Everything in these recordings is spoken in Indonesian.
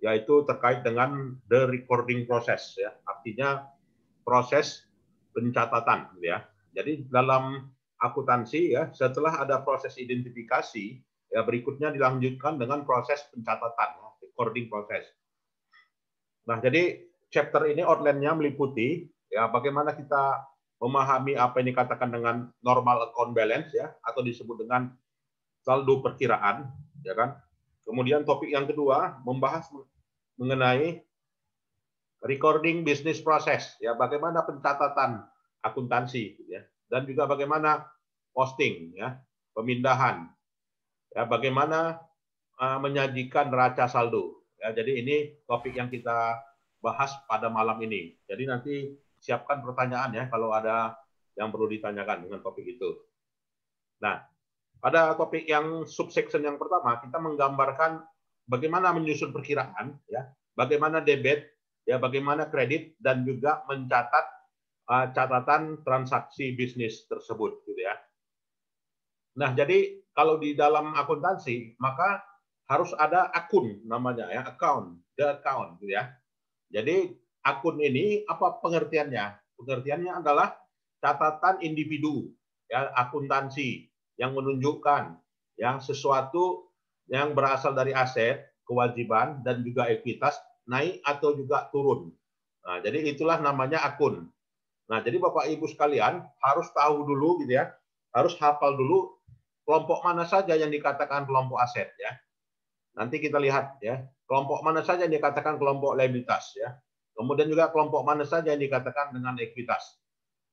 yaitu terkait dengan the recording process ya. Artinya proses pencatatan ya. Jadi dalam akuntansi ya, setelah ada proses identifikasi, ya berikutnya dilanjutkan dengan proses pencatatan, ya, recording proses. Nah, jadi chapter ini outline-nya meliputi ya bagaimana kita memahami apa yang dikatakan dengan normal account balance ya atau disebut dengan saldo perkiraan ya kan. Kemudian topik yang kedua membahas mengenai recording business process ya bagaimana pencatatan akuntansi ya dan juga bagaimana posting ya pemindahan ya bagaimana uh, menyajikan neraca saldo ya. Jadi ini topik yang kita bahas pada malam ini. Jadi nanti siapkan pertanyaan ya kalau ada yang perlu ditanyakan dengan topik itu. Nah pada topik yang subsection yang pertama kita menggambarkan bagaimana menyusun perkiraan ya bagaimana debit ya bagaimana kredit dan juga mencatat uh, catatan transaksi bisnis tersebut gitu ya. Nah, jadi kalau di dalam akuntansi maka harus ada akun namanya ya, account, the account gitu ya. Jadi akun ini apa pengertiannya? Pengertiannya adalah catatan individu ya akuntansi yang menunjukkan yang sesuatu yang berasal dari aset, kewajiban dan juga ekuitas naik atau juga turun. Nah, jadi itulah namanya akun. Nah, jadi Bapak Ibu sekalian harus tahu dulu gitu ya, harus hafal dulu kelompok mana saja yang dikatakan kelompok aset ya. Nanti kita lihat ya, kelompok mana saja yang dikatakan kelompok liabilitas ya. Kemudian juga kelompok mana saja yang dikatakan dengan ekuitas.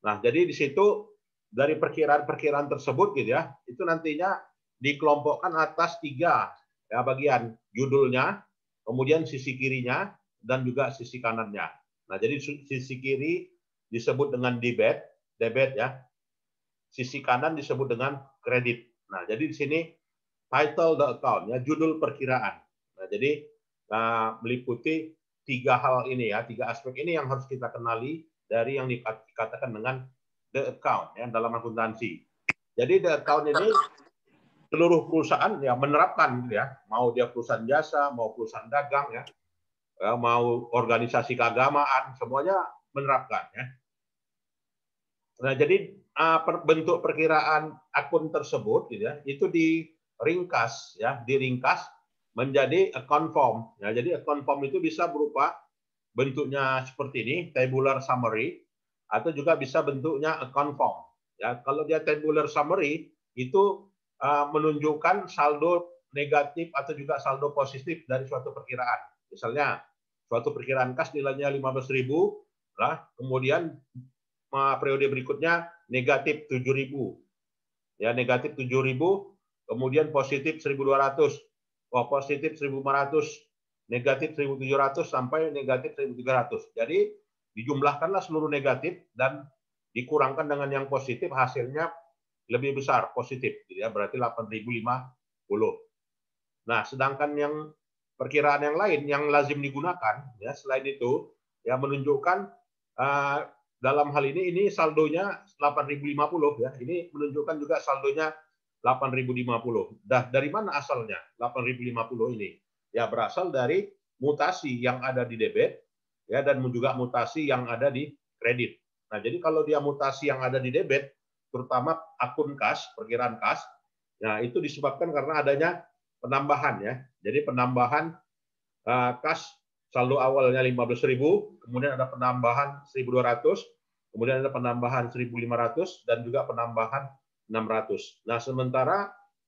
Nah, jadi di situ dari perkiraan-perkiraan tersebut gitu ya, itu nantinya dikelompokkan atas tiga ya bagian judulnya, kemudian sisi kirinya dan juga sisi kanannya. Nah, jadi sisi kiri disebut dengan debit, debit ya. Sisi kanan disebut dengan kredit. Nah, jadi di sini title the account ya, judul perkiraan. Nah, jadi nah, meliputi tiga hal ini ya, tiga aspek ini yang harus kita kenali dari yang dikatakan dengan the account ya dalam akuntansi. Jadi the account ini seluruh perusahaan ya menerapkan ya, mau dia perusahaan jasa, mau perusahaan dagang ya, ya mau organisasi keagamaan, semuanya menerapkan ya. Nah, jadi bentuk perkiraan akun tersebut gitu ya, itu diringkas ya, diringkas menjadi account form. Ya, jadi account form itu bisa berupa bentuknya seperti ini, tabular summary atau juga bisa bentuknya account form. Ya, kalau dia tabular summary itu uh, menunjukkan saldo negatif atau juga saldo positif dari suatu perkiraan. Misalnya suatu perkiraan kas nilainya 15.000 lah, kemudian periode berikutnya negatif 7.000. Ya, negatif 7.000, kemudian positif 1.200. Oh, positif 1.500, negatif 1.700 sampai negatif 1.300. Jadi dijumlahkanlah seluruh negatif dan dikurangkan dengan yang positif hasilnya lebih besar positif gitu ya berarti 8050. Nah, sedangkan yang perkiraan yang lain yang lazim digunakan ya selain itu ya menunjukkan uh, dalam hal ini ini saldonya 8050 ya. Ini menunjukkan juga saldonya 8050. Dah dari mana asalnya 8050 ini? Ya berasal dari mutasi yang ada di debit ya dan juga mutasi yang ada di kredit. Nah, jadi kalau dia mutasi yang ada di debit terutama akun kas, perkiraan kas, ya itu disebabkan karena adanya penambahan ya. Jadi penambahan uh, kas saldo awalnya 15.000, kemudian ada penambahan 1.200, kemudian ada penambahan 1.500 dan juga penambahan 600. Nah, sementara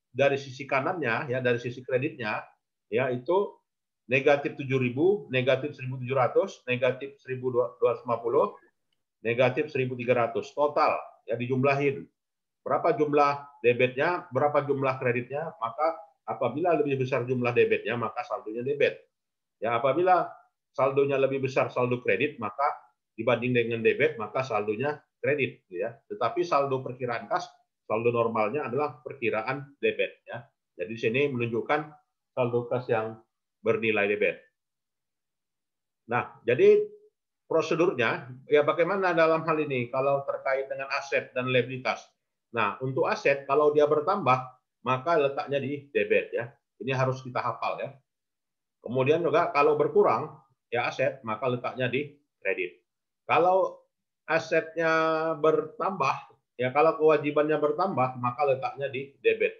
dari sisi kanannya ya dari sisi kreditnya ya itu negatif 7.000, negatif 1.700, negatif 1.250, negatif 1.300 total ya dijumlahin. Berapa jumlah debitnya, berapa jumlah kreditnya, maka apabila lebih besar jumlah debitnya, maka saldonya debit. Ya, apabila saldonya lebih besar saldo kredit, maka dibanding dengan debit, maka saldonya kredit. Ya. Tetapi saldo perkiraan kas, saldo normalnya adalah perkiraan debit. Ya. Jadi di sini menunjukkan saldo kas yang bernilai debit. Nah, jadi prosedurnya, ya bagaimana dalam hal ini kalau terkait dengan aset dan liabilitas. Nah, untuk aset, kalau dia bertambah, maka letaknya di debit. ya. Ini harus kita hafal ya. Kemudian juga kalau berkurang ya aset, maka letaknya di kredit. Kalau asetnya bertambah, ya kalau kewajibannya bertambah, maka letaknya di debit.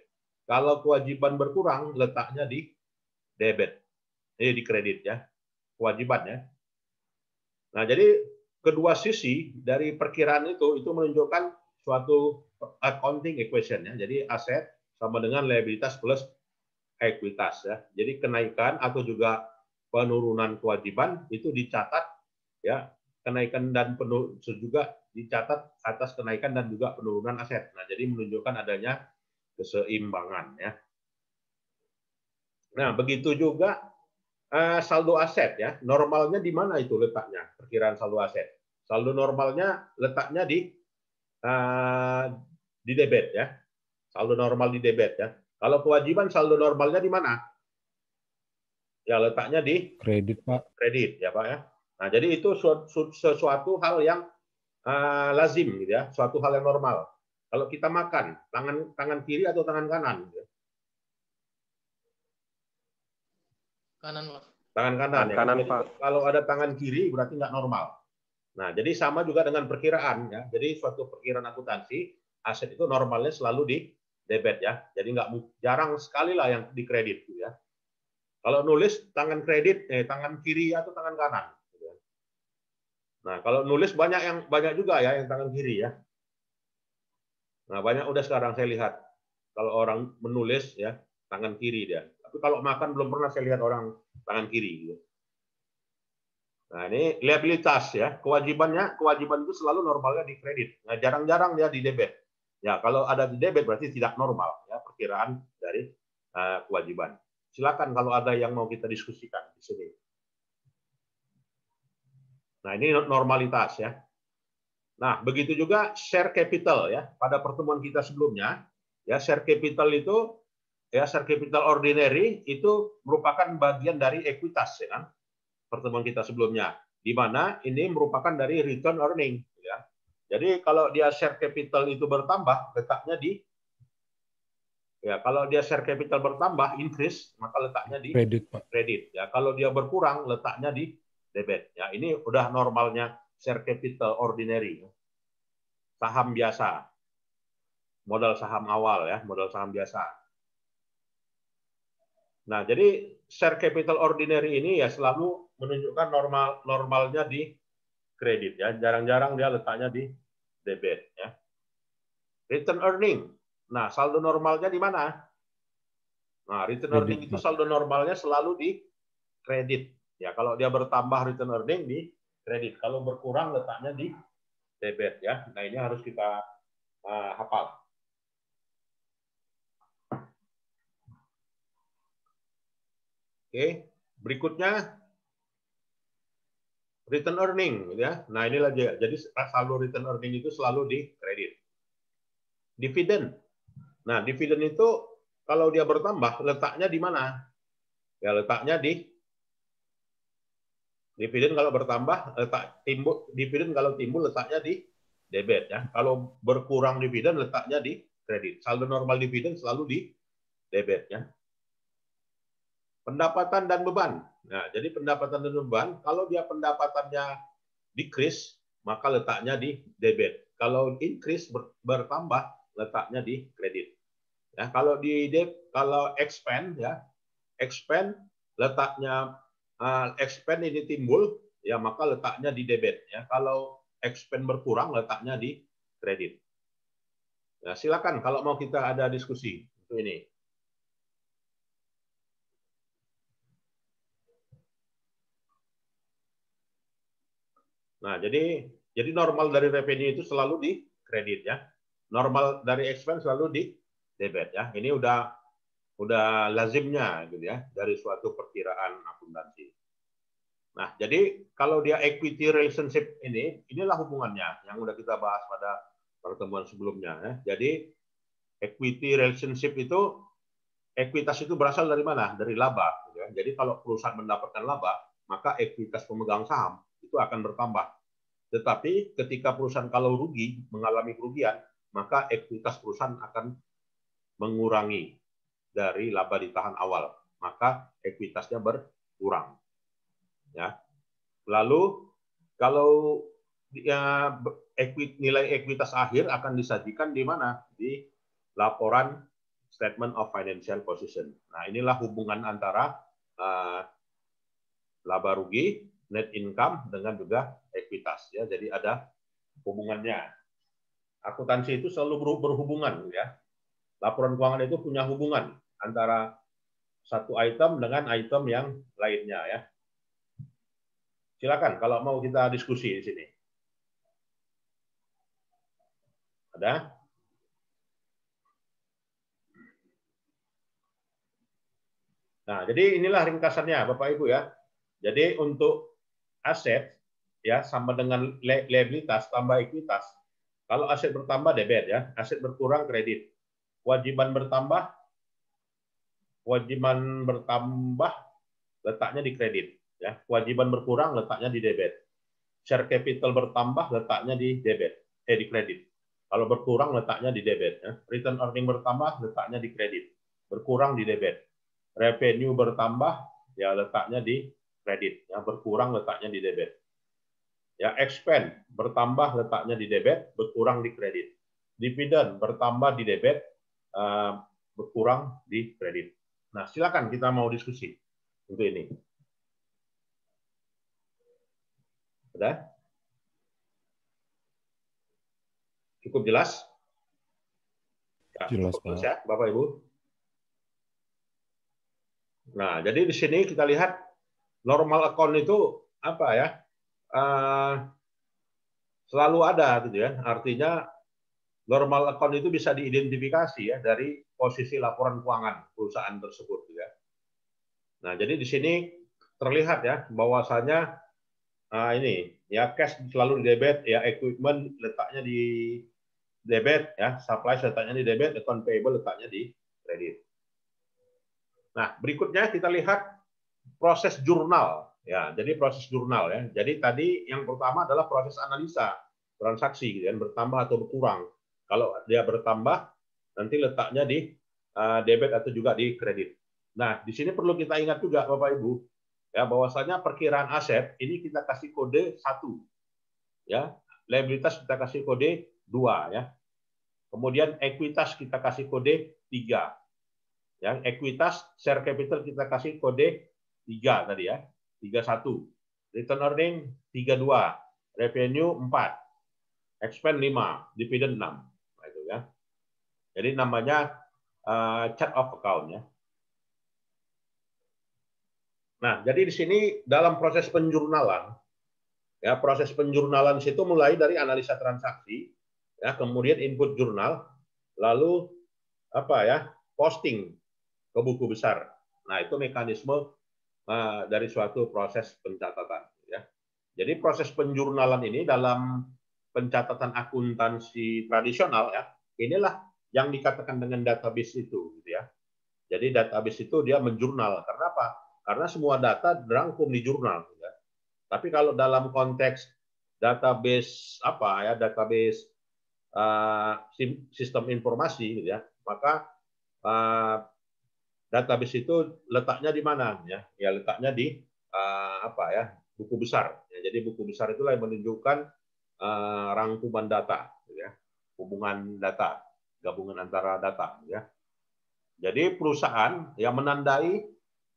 Kalau kewajiban berkurang, letaknya di debit. Ini di kredit ya, kewajiban ya. Nah, jadi kedua sisi dari perkiraan itu itu menunjukkan suatu accounting equation ya. Jadi aset sama dengan liabilitas plus ekuitas ya. Jadi kenaikan atau juga penurunan kewajiban itu dicatat ya kenaikan dan penuh juga dicatat atas kenaikan dan juga penurunan aset. Nah, jadi menunjukkan adanya keseimbangan ya. Nah, begitu juga uh, saldo aset ya. Normalnya di mana itu letaknya? Perkiraan saldo aset. Saldo normalnya letaknya di uh, di debit ya. Saldo normal di debit ya. Kalau kewajiban saldo normalnya di mana? Ya letaknya di kredit, Pak. Kredit ya, Pak ya. Nah, jadi itu sesuatu hal yang uh, lazim gitu ya, suatu hal yang normal. Kalau kita makan, tangan tangan kiri atau tangan kanan? Gitu. Kanan, Pak. Tangan kanan, ya. kanan, jadi, Pak. Kalau ada tangan kiri berarti nggak normal. Nah, jadi sama juga dengan perkiraan ya. Jadi suatu perkiraan akuntansi, aset itu normalnya selalu di debit ya. Jadi nggak jarang sekali lah yang di kredit gitu ya. Kalau nulis tangan kredit, eh tangan kiri atau tangan kanan. Gitu ya. Nah, kalau nulis banyak yang banyak juga ya yang tangan kiri ya. Nah, banyak udah sekarang saya lihat kalau orang menulis ya tangan kiri dia. Tapi kalau makan belum pernah saya lihat orang tangan kiri gitu. Nah, ini liabilitas ya. Kewajibannya, kewajiban itu selalu normalnya di kredit. Nah, jarang-jarang dia di debit. Ya, kalau ada di debit berarti tidak normal ya perkiraan dari uh, kewajiban. Silakan kalau ada yang mau kita diskusikan di sini. Nah, ini normalitas ya. Nah, begitu juga share capital ya. Pada pertemuan kita sebelumnya, ya share capital itu ya share capital ordinary itu merupakan bagian dari ekuitas ya kan. Pertemuan kita sebelumnya di mana ini merupakan dari return earning ya. Jadi kalau dia share capital itu bertambah, letaknya di ya kalau dia share capital bertambah increase maka letaknya di kredit Pak. Kredit ya. Kalau dia berkurang letaknya di debit. Ya, ini udah normalnya share capital ordinary. Saham biasa. Modal saham awal ya, modal saham biasa. Nah, jadi share capital ordinary ini ya selalu menunjukkan normal normalnya di kredit ya. Jarang-jarang dia letaknya di debit ya. Return earning. Nah, saldo normalnya di mana? Nah, return earning itu saldo normalnya selalu di kredit. Ya, kalau dia bertambah return earning di kredit. Kalau berkurang letaknya di debit ya. Nah ini harus kita uh, hafal. Oke, berikutnya return earning ya. Nah inilah dia. Jadi saldo return earning itu selalu di kredit. Dividen. Nah dividen itu kalau dia bertambah letaknya di mana? Ya letaknya di Dividen kalau bertambah letak timbul dividen kalau timbul letaknya di debit ya. Kalau berkurang dividen letaknya di kredit. Saldo normal dividen selalu di debit ya. Pendapatan dan beban. Nah, jadi pendapatan dan beban kalau dia pendapatannya decrease maka letaknya di debit. Kalau increase bertambah letaknya di kredit. Ya, kalau di deb kalau expand ya, expand letaknya uh, expand ini timbul, ya maka letaknya di debit. Ya, kalau expand berkurang, letaknya di kredit. Nah, silakan kalau mau kita ada diskusi untuk ini. Nah, jadi jadi normal dari revenue itu selalu di kredit ya. Normal dari expense selalu di debit ya. Ini udah udah lazimnya gitu ya dari suatu perkiraan akuntansi. Nah, jadi kalau dia equity relationship ini, inilah hubungannya yang udah kita bahas pada pertemuan sebelumnya ya. Jadi equity relationship itu ekuitas itu berasal dari mana? Dari laba. Gitu ya. Jadi kalau perusahaan mendapatkan laba, maka ekuitas pemegang saham itu akan bertambah. Tetapi ketika perusahaan kalau rugi, mengalami kerugian, maka ekuitas perusahaan akan mengurangi dari laba ditahan awal, maka ekuitasnya ber, kurang. Ya. Lalu kalau ya, nilai ekuitas akhir akan disajikan di mana? Di laporan statement of financial position. Nah, inilah hubungan antara uh, laba rugi, net income dengan juga ekuitas ya. Jadi ada hubungannya. Akuntansi itu selalu berhubungan ya. Laporan keuangan itu punya hubungan antara satu item dengan item yang lainnya ya. Silakan kalau mau kita diskusi di sini. Ada? Nah, jadi inilah ringkasannya Bapak Ibu ya. Jadi untuk aset ya sama dengan liabilitas tambah ekuitas. Kalau aset bertambah debit ya, aset berkurang kredit. Kewajiban bertambah kewajiban bertambah letaknya di kredit ya. Kewajiban berkurang letaknya di debit. Share capital bertambah letaknya di debit eh di kredit. Kalau berkurang letaknya di debit ya. Return earning bertambah letaknya di kredit. Berkurang di debit revenue bertambah ya letaknya di kredit, yang berkurang letaknya di debit. Ya, expand bertambah letaknya di debit, berkurang di kredit. Dividen bertambah di debit, uh, berkurang di kredit. Nah, silakan kita mau diskusi untuk ini. Sudah? Cukup jelas? Ya, jelas, Pak. Ya, Bapak Ibu. Nah, jadi di sini kita lihat normal account itu apa ya? Uh, selalu ada gitu ya. Artinya normal account itu bisa diidentifikasi ya dari posisi laporan keuangan perusahaan tersebut gitu ya. Nah, jadi di sini terlihat ya bahwasanya uh, ini ya cash selalu di debit ya equipment letaknya di debit ya supply letaknya di debit account payable letaknya di kredit. Nah, berikutnya kita lihat proses jurnal. Ya, jadi proses jurnal ya. Jadi tadi yang pertama adalah proses analisa transaksi, gitu, kan, bertambah atau berkurang. Kalau dia bertambah, nanti letaknya di uh, debit atau juga di kredit. Nah, di sini perlu kita ingat juga Bapak Ibu, ya bahwasanya perkiraan aset ini kita kasih kode satu, ya liabilitas kita kasih kode dua, ya. Kemudian ekuitas kita kasih kode tiga, yang ekuitas share capital kita kasih kode 3 tadi ya. 31. Return earning 32. Revenue 4. Expend 5. Dividend 6. Nah, itu ya. Jadi namanya uh, chart of account ya. Nah, jadi di sini dalam proses penjurnalan, ya proses penjurnalan situ mulai dari analisa transaksi, ya kemudian input jurnal, lalu apa ya posting ke buku besar. Nah, itu mekanisme dari suatu proses pencatatan. Ya. Jadi proses penjurnalan ini dalam pencatatan akuntansi tradisional ya, inilah yang dikatakan dengan database itu, gitu ya. Jadi database itu dia menjurnal. Karena apa? Karena semua data dirangkum di jurnal. Gitu ya. Tapi kalau dalam konteks database apa ya, database uh, sistem informasi, gitu ya, maka uh, database itu letaknya di mana ya? Ya letaknya di uh, apa ya? buku besar. Ya, jadi buku besar itulah yang menunjukkan uh, rangkuman data, ya, hubungan data, gabungan antara data, ya. Jadi perusahaan yang menandai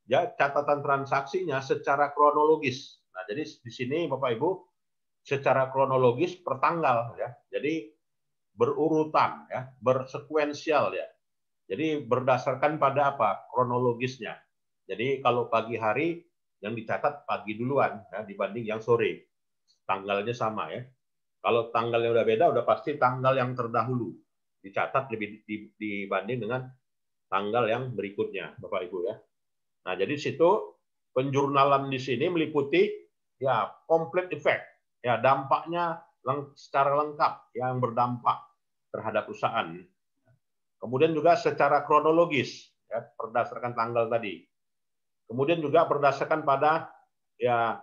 ya catatan transaksinya secara kronologis. Nah, jadi di sini Bapak Ibu secara kronologis per tanggal ya. Jadi berurutan ya, bersekuensial ya. Jadi berdasarkan pada apa? Kronologisnya. Jadi kalau pagi hari yang dicatat pagi duluan ya, dibanding yang sore. Tanggalnya sama ya. Kalau tanggalnya udah beda, udah pasti tanggal yang terdahulu dicatat lebih dibanding dengan tanggal yang berikutnya, Bapak Ibu ya. Nah, jadi situ penjurnalan di sini meliputi ya komplit efek, ya dampaknya secara lengkap yang berdampak terhadap perusahaan Kemudian juga secara kronologis, ya, berdasarkan tanggal tadi. Kemudian juga berdasarkan pada ya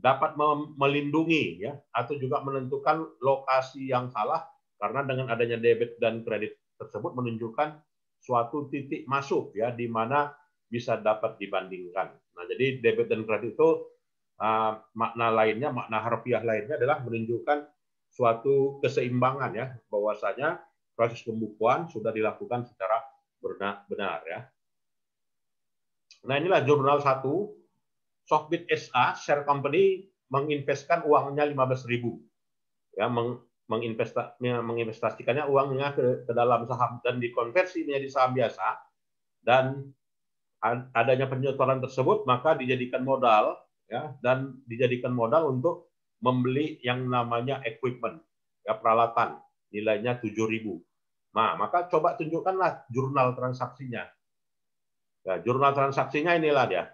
dapat melindungi ya atau juga menentukan lokasi yang salah karena dengan adanya debit dan kredit tersebut menunjukkan suatu titik masuk ya di mana bisa dapat dibandingkan. Nah, jadi debit dan kredit itu uh, makna lainnya, makna harfiah lainnya adalah menunjukkan suatu keseimbangan ya, bahwasanya proses pembukuan sudah dilakukan secara benar, benar ya. Nah, inilah jurnal satu Softbit SA share company menginvestkan uangnya 15.000 ya meng, menginvesta, menginvestasikannya uangnya ke, ke dalam saham dan dikonversi menjadi saham biasa dan adanya penyetoran tersebut maka dijadikan modal ya dan dijadikan modal untuk membeli yang namanya equipment ya peralatan nilainya 7.000. Nah, maka coba tunjukkanlah jurnal transaksinya. Ya, jurnal transaksinya inilah dia.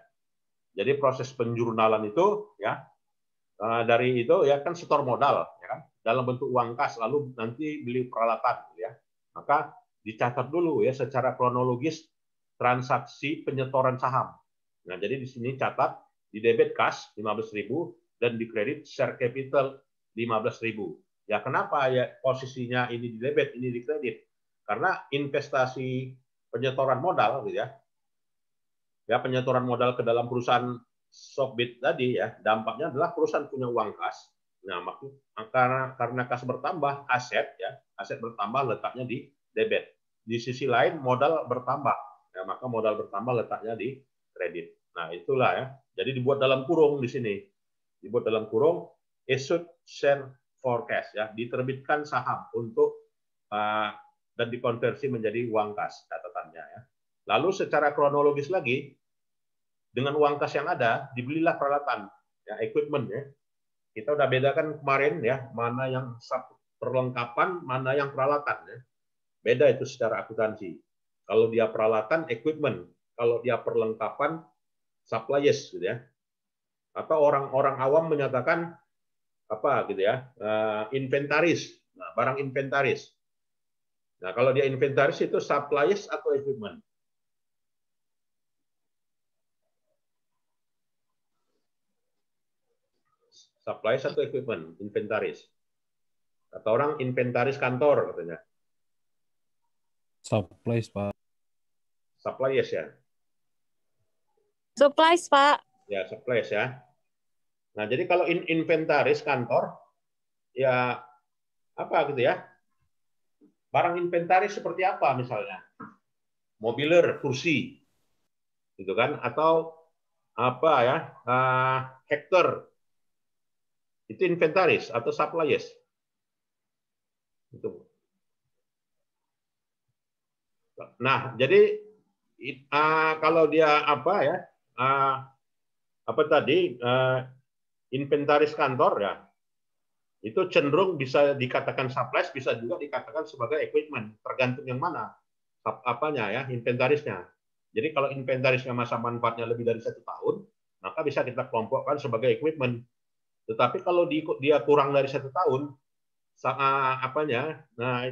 Jadi proses penjurnalan itu ya eh, dari itu ya kan setor modal ya kan dalam bentuk uang kas lalu nanti beli peralatan ya. Maka dicatat dulu ya secara kronologis transaksi penyetoran saham. Nah, jadi di sini catat di debit cash 15.000 dan di kredit share capital 15.000. Ya, kenapa ya posisinya ini di debit, ini di kredit? Karena investasi penyetoran modal gitu ya. Ya, penyetoran modal ke dalam perusahaan Shopbit tadi ya, dampaknya adalah perusahaan punya uang kas. Nah, karena karena kas bertambah, aset ya, aset bertambah letaknya di debit. Di sisi lain modal bertambah ya, maka modal bertambah letaknya di kredit. Nah, itulah ya. Jadi dibuat dalam kurung di sini. Dibuat dalam kurung issued share forecast ya, diterbitkan saham untuk uh, dan dikonversi menjadi uang kas catatannya ya. Lalu secara kronologis lagi dengan uang kas yang ada dibelilah peralatan ya equipment ya. Kita udah bedakan kemarin ya mana yang perlengkapan, mana yang peralatan ya. Beda itu secara akuntansi. Kalau dia peralatan, equipment. Kalau dia perlengkapan, supplies gitu ya. Atau orang-orang awam menyatakan apa gitu ya, uh, inventaris. Nah, barang inventaris. Nah, kalau dia inventaris itu supplies atau equipment? Supplies atau equipment? Inventaris. Atau orang inventaris kantor katanya. Supplies, Pak. Supplies ya? Supplies, Pak. Ya, supplies ya. Nah, jadi kalau in inventaris kantor, ya apa gitu ya? Barang inventaris seperti apa misalnya? Mobiler, kursi, gitu kan? Atau apa ya? Uh, hektar. Itu inventaris atau supplies. Itu. Nah, jadi uh, kalau dia apa ya, uh, apa tadi uh, inventaris kantor ya, itu cenderung bisa dikatakan supplies, bisa juga dikatakan sebagai equipment, tergantung yang mana apanya ya, inventarisnya. Jadi kalau inventarisnya masa manfaatnya lebih dari satu tahun, maka bisa kita kelompokkan sebagai equipment. Tetapi kalau dia kurang dari satu tahun, apanya, nah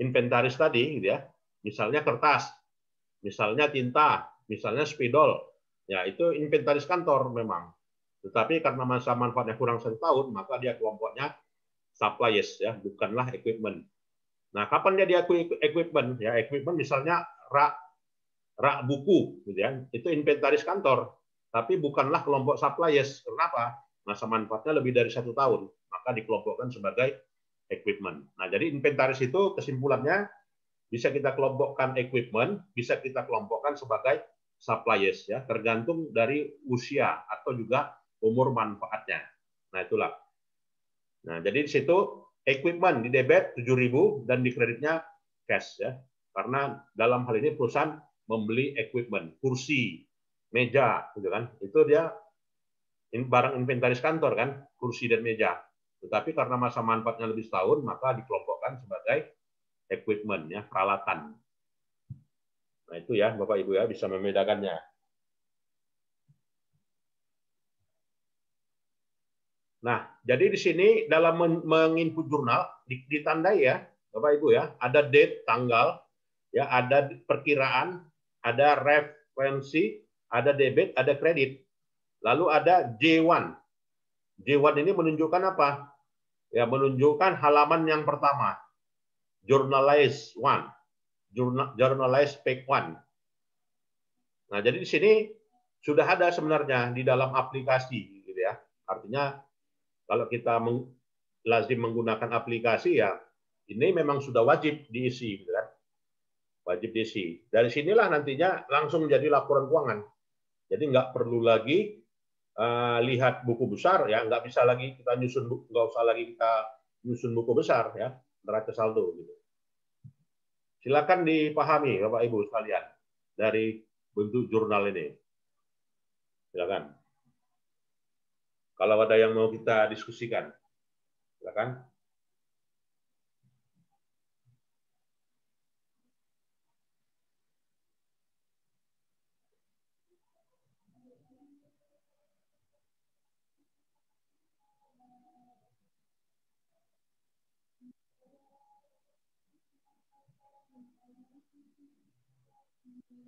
inventaris tadi, gitu ya, misalnya kertas, misalnya tinta, misalnya spidol. Ya, itu inventaris kantor memang. Tetapi karena masa manfaatnya kurang satu tahun, maka dia kelompoknya supplies ya, bukanlah equipment. Nah, kapan dia diakui equipment? Ya, equipment misalnya rak rak buku, gitu ya. Itu inventaris kantor, tapi bukanlah kelompok supplies. Kenapa? Masa manfaatnya lebih dari satu tahun, maka dikelompokkan sebagai equipment. Nah, jadi inventaris itu kesimpulannya bisa kita kelompokkan equipment, bisa kita kelompokkan sebagai supplies ya, tergantung dari usia atau juga umur manfaatnya. Nah, itulah. Nah, jadi di situ equipment di debit 7.000 dan di kreditnya cash ya. Karena dalam hal ini perusahaan membeli equipment, kursi, meja gitu kan. Itu dia barang inventaris kantor kan, kursi dan meja. Tetapi karena masa manfaatnya lebih setahun, maka dikelompokkan sebagai equipment ya, peralatan. Nah, itu ya Bapak Ibu ya bisa membedakannya. Nah, jadi di sini dalam menginput jurnal ditandai ya, Bapak Ibu ya, ada date tanggal, ya ada perkiraan, ada referensi, ada debit, ada kredit. Lalu ada J1. J1 ini menunjukkan apa? Ya, menunjukkan halaman yang pertama journalize one, journalize page one. Nah, jadi di sini sudah ada sebenarnya di dalam aplikasi gitu ya. Artinya kalau kita meng, lazim menggunakan aplikasi ya ini memang sudah wajib diisi gitu kan. Wajib diisi. Dari sinilah nantinya langsung menjadi laporan keuangan. Jadi nggak perlu lagi uh, lihat buku besar ya, nggak bisa lagi kita nyusun nggak usah lagi kita nyusun buku besar ya, neraca saldo gitu. Silakan dipahami Bapak Ibu sekalian dari bentuk jurnal ini. Silakan. Kalau ada yang mau kita diskusikan, silakan.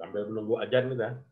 sambil menunggu ajan kita.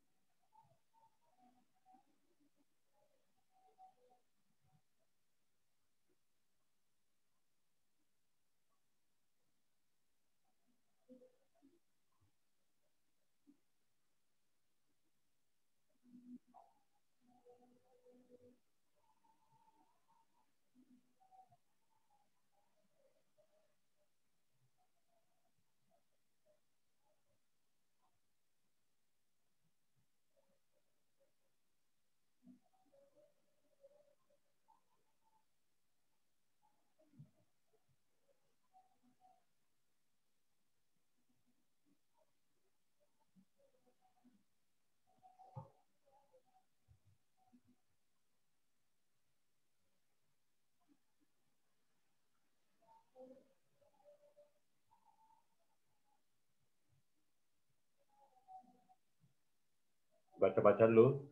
baca-baca dulu.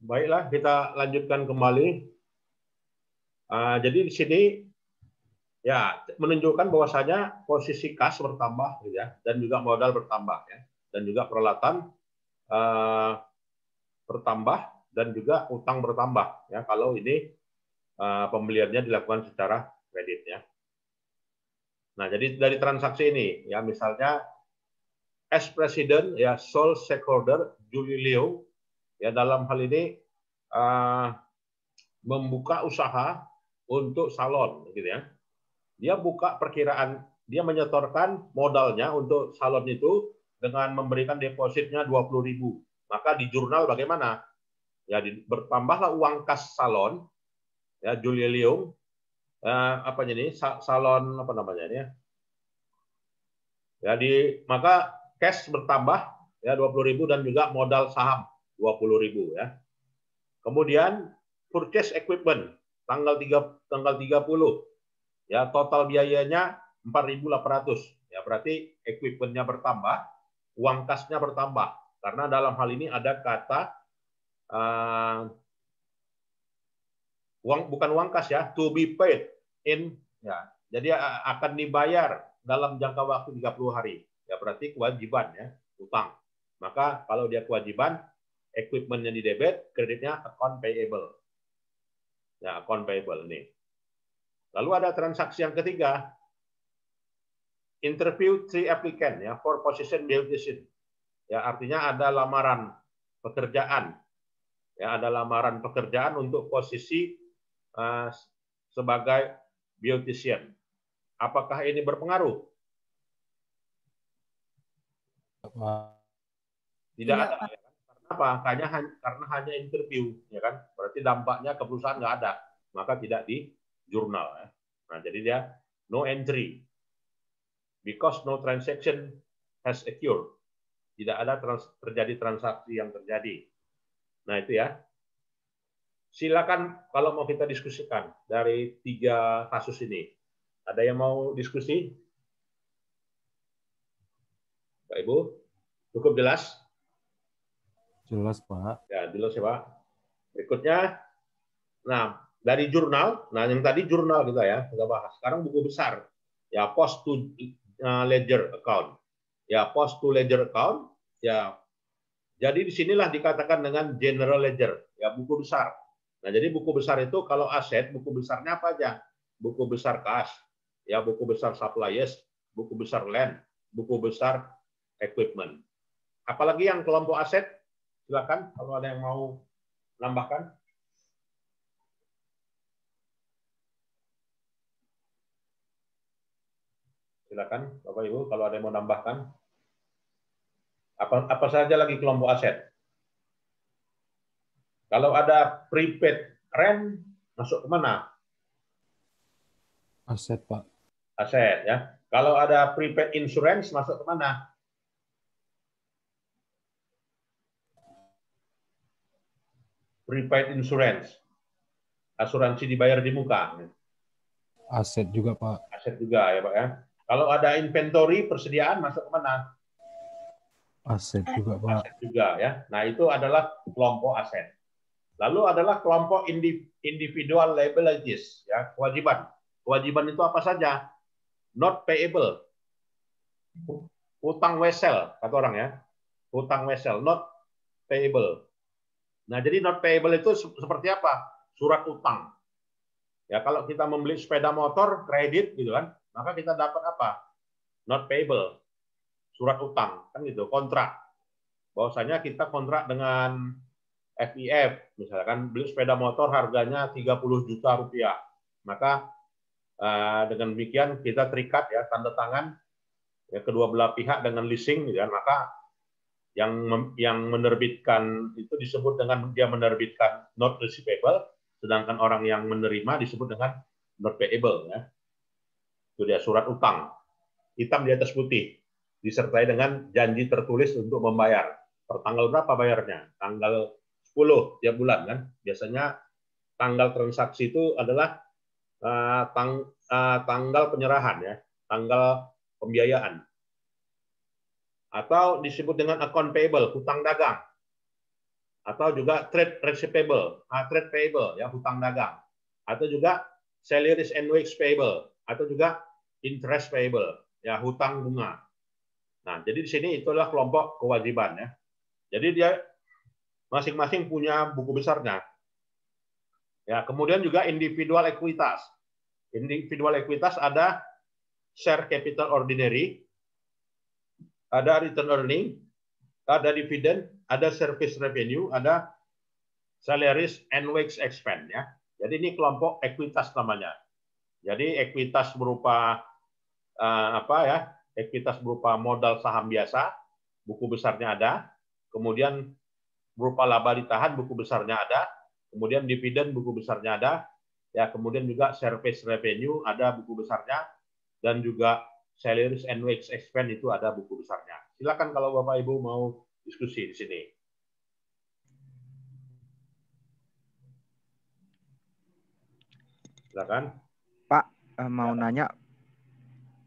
Baiklah, kita lanjutkan kembali. Uh, jadi di sini ya menunjukkan bahwasanya posisi kas bertambah gitu ya dan juga modal bertambah ya dan juga peralatan uh, bertambah dan juga utang bertambah ya kalau ini uh, pembeliannya dilakukan secara kredit ya. Nah, jadi dari transaksi ini ya misalnya ex president ya sole stakeholder Liu ya dalam hal ini uh, membuka usaha untuk salon gitu ya dia buka perkiraan, dia menyetorkan modalnya untuk salon itu dengan memberikan depositnya 20 ribu. Maka di jurnal bagaimana? Ya bertambahlah uang kas salon, ya Julia Leung, eh, apa ini salon apa namanya ini ya? Ya di maka cash bertambah ya 20.000 dan juga modal saham 20.000 ya. Kemudian purchase equipment tanggal 3 tanggal 30 ya total biayanya 4.800 ya berarti equipmentnya bertambah uang kasnya bertambah. Karena dalam hal ini ada kata uh, uang bukan uang kas ya to be paid in ya. Jadi akan dibayar dalam jangka waktu 30 hari. Ya berarti kewajiban ya utang. Maka kalau dia kewajiban equipmentnya di debit kreditnya account payable. Ya account payable nih lalu ada transaksi yang ketiga. Interview three applicant ya for position beautician ya artinya ada lamaran pekerjaan. Ya ada lamaran pekerjaan untuk posisi uh, sebagai beautician. Apakah ini berpengaruh? Tidak ada ya kan? karena apa? Hanya karena hanya interview ya kan? Berarti dampaknya ke perusahaan nggak ada. Maka tidak di jurnal ya. nah jadi dia no entry because no transaction has occurred tidak ada trans, terjadi transaksi yang terjadi. Nah itu ya. Silakan kalau mau kita diskusikan dari tiga kasus ini. Ada yang mau diskusi? Pak Ibu, cukup jelas? Jelas Pak. Ya jelas ya Pak. Berikutnya, nah dari jurnal, nah yang tadi jurnal kita ya kita bahas. Sekarang buku besar, ya post to uh, ledger account. Ya post to ledger account ya. Jadi di sinilah dikatakan dengan general ledger ya buku besar. Nah jadi buku besar itu kalau aset buku besarnya apa aja? Buku besar cash ya buku besar suppliers buku besar land buku besar equipment. Apalagi yang kelompok aset? Silakan kalau ada yang mau nambahkan silakan Bapak Ibu kalau ada yang mau nambahkan apa, apa saja lagi kelompok aset? Kalau ada prepaid rent, masuk ke mana? Aset, Pak. Aset, ya. Kalau ada prepaid insurance, masuk ke mana? Prepaid insurance. Asuransi dibayar di muka. Aset juga, Pak. Aset juga, ya Pak. ya. Kalau ada inventory, persediaan, masuk ke mana? Aset juga, Pak. Aset juga ya. Nah, itu adalah kelompok aset. Lalu adalah kelompok individual liabilities ya, kewajiban. Kewajiban itu apa saja? Not payable. Utang wesel kata orang ya. Utang wesel not payable. Nah, jadi not payable itu seperti apa? Surat utang. Ya, kalau kita membeli sepeda motor kredit gitu kan, maka kita dapat apa? Not payable. Surat utang. Kan gitu kontrak. Bahwasanya kita kontrak dengan FIF misalkan beli sepeda motor harganya 30 juta rupiah. Maka eh, dengan demikian kita terikat ya tanda tangan ya kedua belah pihak dengan leasing ya. Maka yang yang menerbitkan itu disebut dengan dia menerbitkan not receivable sedangkan orang yang menerima disebut dengan not payable ya itu dia surat utang hitam di atas putih disertai dengan janji tertulis untuk membayar. Per tanggal berapa bayarnya? Tanggal 10 tiap bulan kan. Biasanya tanggal transaksi itu adalah uh, tang, uh, tanggal penyerahan ya, tanggal pembiayaan. Atau disebut dengan account payable, hutang dagang. Atau juga trade receivable, uh, trade payable ya, hutang dagang. Atau juga salaries and wage payable atau juga interest payable ya, hutang bunga. Nah, jadi di sini itulah kelompok kewajiban ya. Jadi dia masing-masing punya buku besarnya. Ya, kemudian juga individual ekuitas. Individual ekuitas ada share capital ordinary, ada return earning, ada dividend, ada service revenue, ada salaries and wage expense ya. Jadi ini kelompok ekuitas namanya. Jadi ekuitas berupa apa ya? ekuitas berupa modal saham biasa, buku besarnya ada, kemudian berupa laba ditahan, buku besarnya ada, kemudian dividen, buku besarnya ada, ya kemudian juga service revenue ada buku besarnya, dan juga salaries and wage expense itu ada buku besarnya. Silakan kalau Bapak Ibu mau diskusi di sini. Silakan. Eh, mau nanya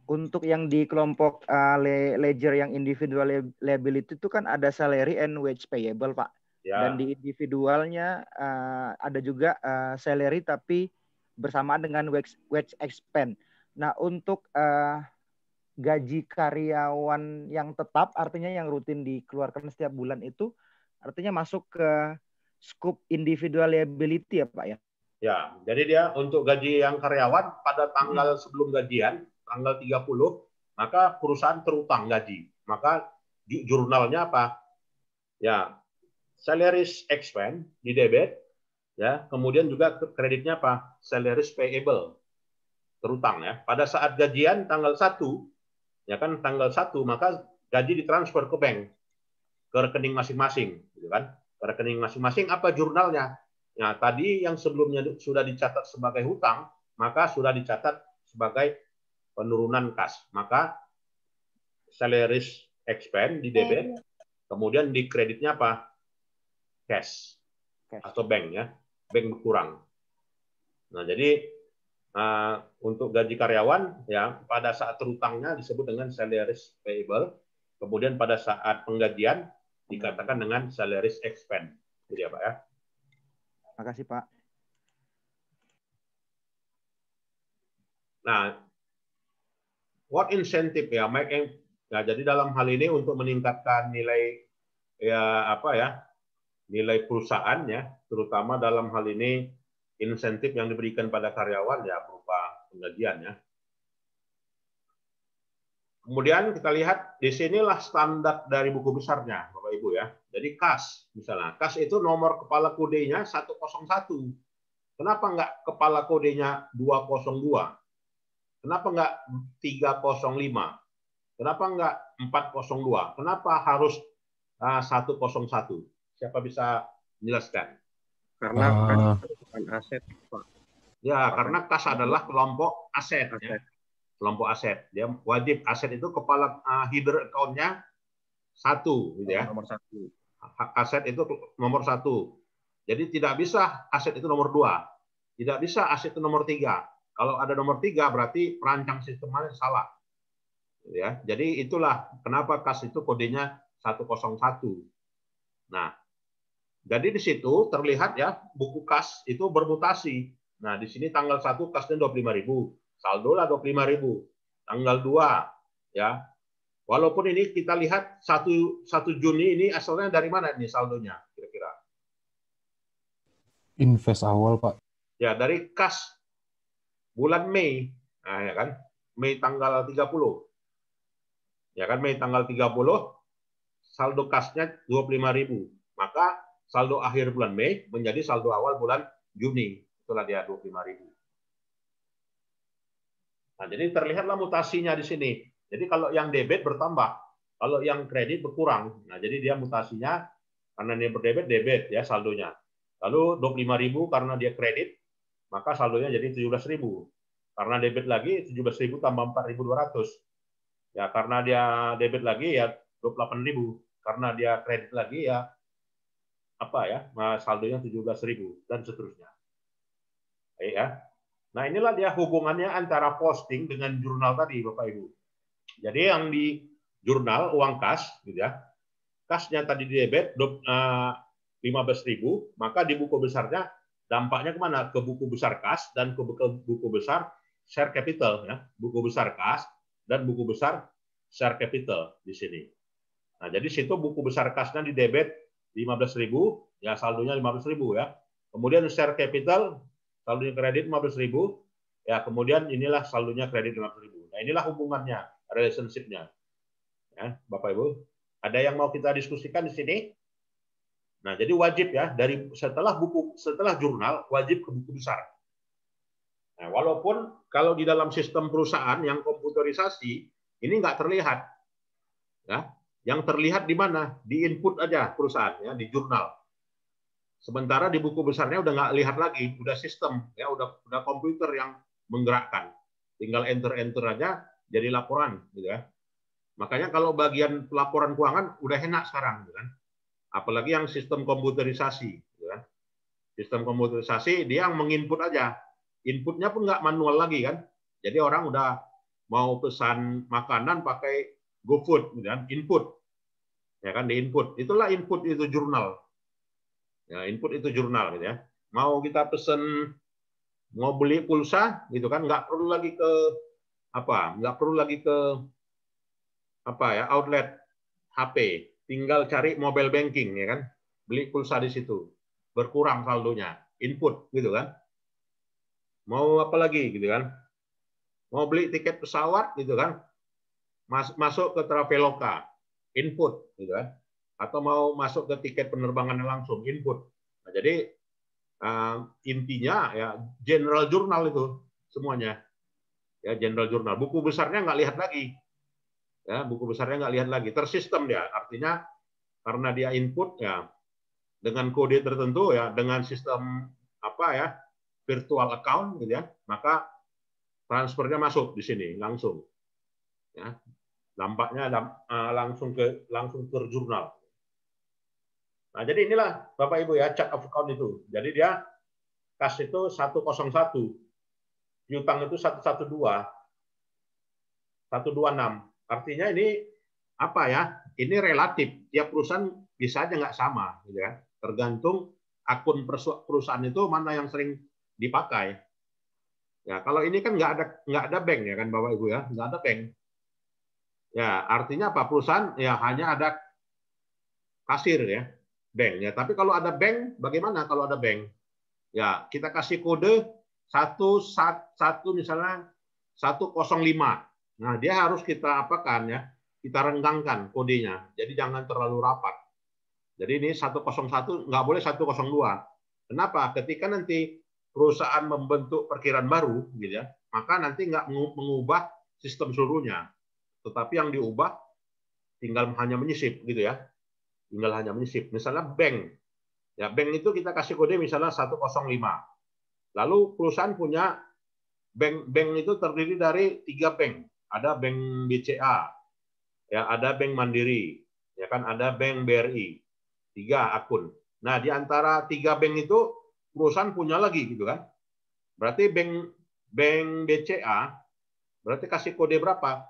untuk yang di kelompok uh, le- ledger yang individual liability itu kan ada salary and wage payable pak Ya. dan di individualnya uh, ada juga uh, salary tapi bersamaan dengan wage wage expense. Nah untuk uh, gaji karyawan yang tetap artinya yang rutin dikeluarkan setiap bulan itu artinya masuk ke scope individual liability ya pak ya? Ya, jadi dia untuk gaji yang karyawan pada tanggal sebelum gajian, tanggal 30, maka perusahaan terutang gaji. Maka ju- jurnalnya apa? Ya, salaries expense di debit, ya, kemudian juga kreditnya apa? Salaries payable. Terutang ya. Pada saat gajian tanggal 1, ya kan tanggal 1 maka gaji ditransfer ke bank ke rekening masing-masing, gitu kan? Ke rekening masing-masing apa jurnalnya? Nah, tadi yang sebelumnya sudah dicatat sebagai hutang, maka sudah dicatat sebagai penurunan kas. Maka salaries expense di debit, kemudian di kreditnya apa? Cash Cash. atau bank ya, bank berkurang. Nah, jadi uh, untuk gaji karyawan ya pada saat terutangnya disebut dengan salaries payable, kemudian pada saat penggajian dikatakan dengan salaries expense. Jadi apa ya? Makasih pak. Nah, what incentive ya, making nah jadi dalam hal ini untuk meningkatkan nilai ya apa ya nilai perusahaan ya, terutama dalam hal ini insentif yang diberikan pada karyawan ya berupa penggajian ya. Kemudian kita lihat di sinilah standar dari buku besarnya, Bapak Ibu ya. Jadi kas, misalnya, kas itu nomor kepala kodenya 101. Kenapa enggak kepala kodenya 202? Kenapa enggak 305? Kenapa enggak 402? Kenapa harus uh, 101? Siapa bisa menjelaskan? Karena Ah. kan bukan aset, Pak. Ya, karena kas adalah kelompok aset. ya. Aset. Kelompok aset. Dia wajib aset itu kepala uh, header account-nya satu, gitu ya. Nomor satu. Aset itu nomor satu. Jadi tidak bisa aset itu nomor dua. Tidak bisa aset itu nomor tiga. Kalau ada nomor tiga berarti perancang sistemnya salah. Ya, jadi itulah kenapa kas itu kodenya 101. Nah, jadi di situ terlihat ya buku kas itu bermutasi. Nah, di sini tanggal 1 kasnya 25.000, saldo lah 25.000. Tanggal 2 ya. Walaupun ini kita lihat 1 1 Juni ini asalnya dari mana ini saldonya kira-kira? Invest awal, Pak. Ya, dari kas bulan Mei. Nah, ya kan? Mei tanggal 30. Ya kan Mei tanggal 30 saldo kasnya 25.000. Maka saldo akhir bulan Mei menjadi saldo awal bulan Juni. Itulah dia 25.000. Nah, jadi terlihatlah mutasinya di sini. Jadi kalau yang debit bertambah, kalau yang kredit berkurang. Nah, jadi dia mutasinya karena dia berdebit debit ya saldonya. Lalu 25.000 karena dia kredit, maka saldonya jadi 17.000. Karena debit lagi 17.000 tambah 4.200. Ya, karena dia debit lagi ya 28.000. Karena dia kredit lagi ya apa ya, saldonya 17.000 dan seterusnya. Baik ya. Nah, inilah dia hubungannya antara posting dengan jurnal tadi, Bapak Ibu. Jadi yang di jurnal uang kas gitu ya. Kasnya tadi di debit eh, 15.000, maka di buku besarnya dampaknya ke mana? Ke buku besar kas dan ke buku, besar share capital ya, buku besar kas dan buku besar share capital di sini. Nah, jadi situ buku besar kasnya di debit 15.000, ya saldonya 15.000 ya. Kemudian share capital saldonya kredit 15.000, ya kemudian inilah saldonya kredit 15.000. Nah, inilah hubungannya, relationship-nya. Ya, Bapak Ibu, ada yang mau kita diskusikan di sini? Nah, jadi wajib ya dari setelah buku setelah jurnal wajib ke buku besar. Nah, walaupun kalau di dalam sistem perusahaan yang komputerisasi ini nggak terlihat, ya, yang terlihat di mana? Di input aja perusahaan ya di jurnal. Sementara di buku besarnya udah nggak lihat lagi, udah sistem ya, udah udah komputer yang menggerakkan. Tinggal enter enter aja jadi laporan, gitu ya. Makanya kalau bagian pelaporan keuangan udah enak sekarang, gitu kan? Apalagi yang sistem komputerisasi, kan? Sistem komputerisasi dia yang menginput aja, inputnya pun nggak manual lagi kan? Jadi orang udah mau pesan makanan pakai GoFood, gitu kan? Input, ya kan? Di input, itulah input itu jurnal. Ya, input itu jurnal, gitu ya. Mau kita pesen mau beli pulsa gitu kan nggak perlu lagi ke apa nggak perlu lagi ke apa ya outlet HP tinggal cari mobile banking ya kan? Beli pulsa di situ. Berkurang saldonya. Input gitu kan? Mau apa lagi gitu kan? Mau beli tiket pesawat gitu kan? Mas, masuk ke Traveloka. Input gitu kan? Atau mau masuk ke tiket penerbangan langsung input. Nah, jadi uh, intinya ya general jurnal itu semuanya. Ya general jurnal. Buku besarnya nggak lihat lagi ya buku besarnya nggak lihat lagi tersistem dia artinya karena dia input ya dengan kode tertentu ya dengan sistem apa ya virtual account gitu ya maka transfernya masuk di sini langsung ya dampaknya uh, langsung ke langsung ke jurnal Nah, jadi inilah Bapak Ibu ya chart of account itu. Jadi dia kas itu 101, piutang itu 112, 126. Artinya ini apa ya? Ini relatif. Tiap perusahaan bisa aja nggak sama, gitu ya. Tergantung akun perusahaan itu mana yang sering dipakai. Ya, kalau ini kan nggak ada nggak ada bank ya kan Bapak Ibu ya, nggak ada bank. Ya, artinya apa? Perusahaan ya hanya ada kasir ya bank ya. Tapi kalau ada bank, bagaimana kalau ada bank? Ya, kita kasih kode satu satu misalnya 105. Nah, dia harus kita apakan ya? Kita renggangkan kodenya. Jadi jangan terlalu rapat. Jadi ini 101 nggak boleh 102. Kenapa? Ketika nanti perusahaan membentuk perkiraan baru, gitu ya, maka nanti nggak mengubah sistem seluruhnya. Tetapi yang diubah tinggal hanya menyisip, gitu ya tinggal hanya menyisip. Misalnya bank. Ya, bank itu kita kasih kode misalnya 105. Lalu perusahaan punya bank bank itu terdiri dari tiga bank. Ada bank BCA, ya ada bank Mandiri, ya kan ada bank BRI. Tiga akun. Nah, di antara tiga bank itu perusahaan punya lagi gitu kan. Berarti bank bank BCA berarti kasih kode berapa?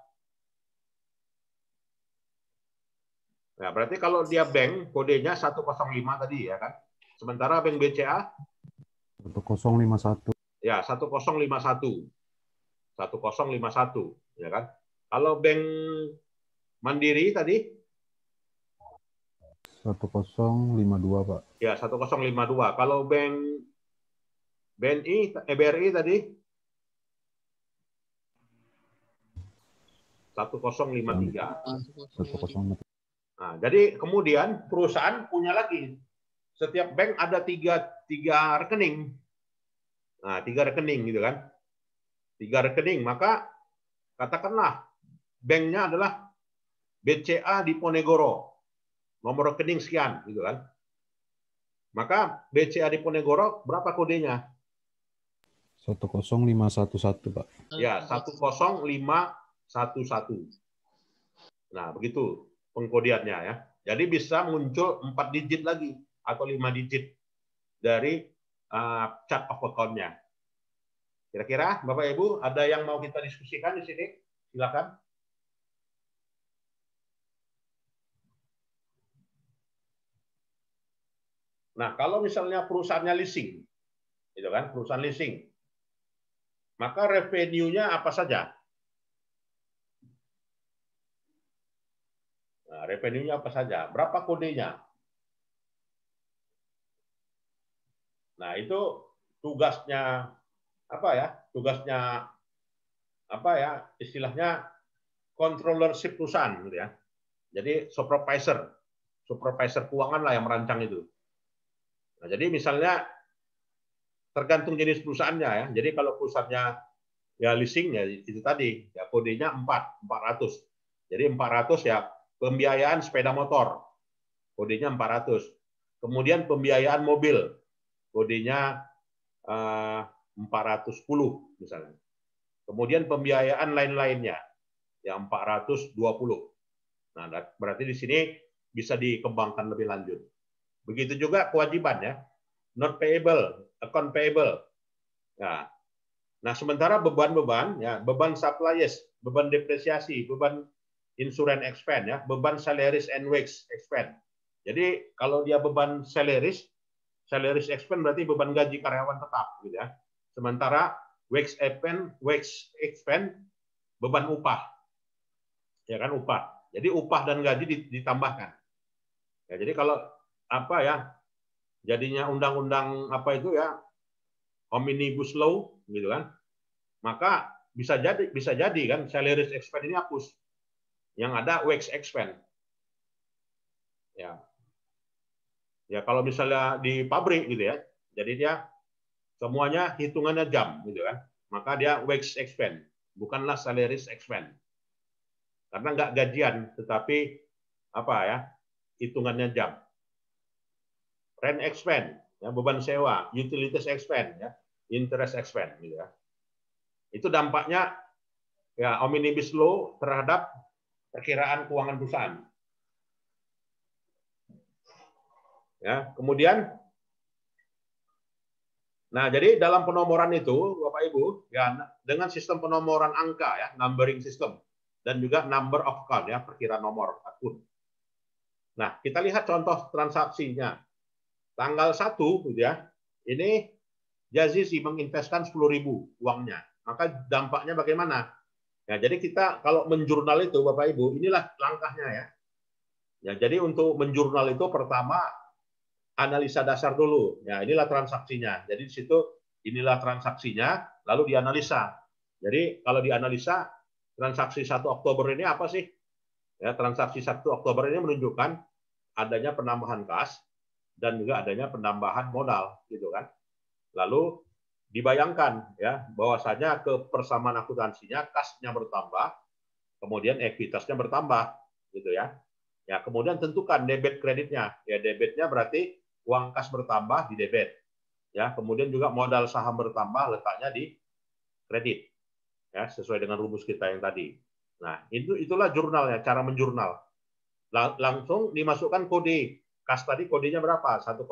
Nah, berarti kalau dia bank, kodenya 105 tadi ya kan. Sementara bank BCA 1051. Ya, 1051. 1051, ya kan. Kalau bank Mandiri tadi 1052, Pak. Ya, 1052. Kalau bank BNI, eh, BRI tadi 1053. 1053. Nah, jadi kemudian perusahaan punya lagi setiap bank ada tiga tiga rekening. Nah, tiga rekening gitu kan. Tiga rekening, maka katakanlah banknya adalah BCA di Ponegoro. Nomor rekening sekian gitu kan. Maka BCA di Ponegoro berapa kodenya? 10511, Pak. Ya, 10511. Nah, begitu pengkodiannya ya. Jadi bisa muncul empat digit lagi atau lima digit dari uh, chart of account-nya. Kira-kira Bapak Ibu ada yang mau kita diskusikan di sini? Silakan. Nah, kalau misalnya perusahaannya leasing, gitu kan, perusahaan leasing, maka revenue-nya apa saja? Nah, revenue-nya apa saja? Berapa kodenya? Nah, itu tugasnya apa ya? Tugasnya apa ya? Istilahnya controllership perusahaan gitu ya. Jadi supervisor, supervisor keuangan lah yang merancang itu. Nah, jadi misalnya tergantung jenis perusahaannya ya. Jadi kalau perusahaannya ya leasing ya itu tadi ya kodenya 4, 400. Jadi 400 ya pembiayaan sepeda motor, kodenya 400. Kemudian pembiayaan mobil, kodenya 410 misalnya. Kemudian pembiayaan lain-lainnya, yang 420. Nah, berarti di sini bisa dikembangkan lebih lanjut. Begitu juga kewajiban ya. Not payable, account payable. Ya. Nah, sementara beban-beban ya, beban supplies, beban depresiasi, beban insurance expense ya, beban salaries and wage expense. Jadi kalau dia beban salaries, salaries expense berarti beban gaji karyawan tetap gitu ya. Sementara wage expense, wage expense beban upah. Ya kan upah. Jadi upah dan gaji di- ditambahkan. Ya, jadi kalau apa ya jadinya undang-undang apa itu ya omnibus law gitu kan maka bisa jadi bisa jadi kan salaries expense ini hapus yang ada wage expense ya ya kalau misalnya di pabrik gitu ya jadi dia semuanya hitungannya jam gitu kan. Maka dia wage expense bukanlah salaries expense karena nggak gajian tetapi apa ya hitungannya jam. Rent expense ya beban sewa utilities expense ya interest expense gitu ya. Itu dampaknya ya omnibus law terhadap perkiraan keuangan perusahaan. Ya kemudian nah jadi dalam penomoran itu bapak ibu ya dengan sistem penomoran angka ya numbering system dan juga number of account ya perkiraan nomor akun nah kita lihat contoh transaksinya tanggal 1 gitu ya. Ini Jazizi menginvestkan 10.000 uangnya. Maka dampaknya bagaimana? Ya, jadi kita kalau menjurnal itu Bapak Ibu, inilah langkahnya ya. Ya, jadi untuk menjurnal itu pertama analisa dasar dulu. Ya, inilah transaksinya. Jadi di situ inilah transaksinya, lalu dianalisa. Jadi kalau dianalisa transaksi 1 Oktober ini apa sih? Ya, transaksi 1 Oktober ini menunjukkan adanya penambahan kas, dan juga adanya penambahan modal gitu kan. Lalu dibayangkan ya bahwasanya kepersamaan akuntansinya kasnya bertambah, kemudian ekuitasnya bertambah gitu ya. Ya, kemudian tentukan debit kreditnya. Ya, debitnya berarti uang kas bertambah di debit. Ya, kemudian juga modal saham bertambah letaknya di kredit. Ya, sesuai dengan rumus kita yang tadi. Nah, itu itulah jurnalnya, cara menjurnal. Langsung dimasukkan kode Kas tadi kodenya berapa? 101.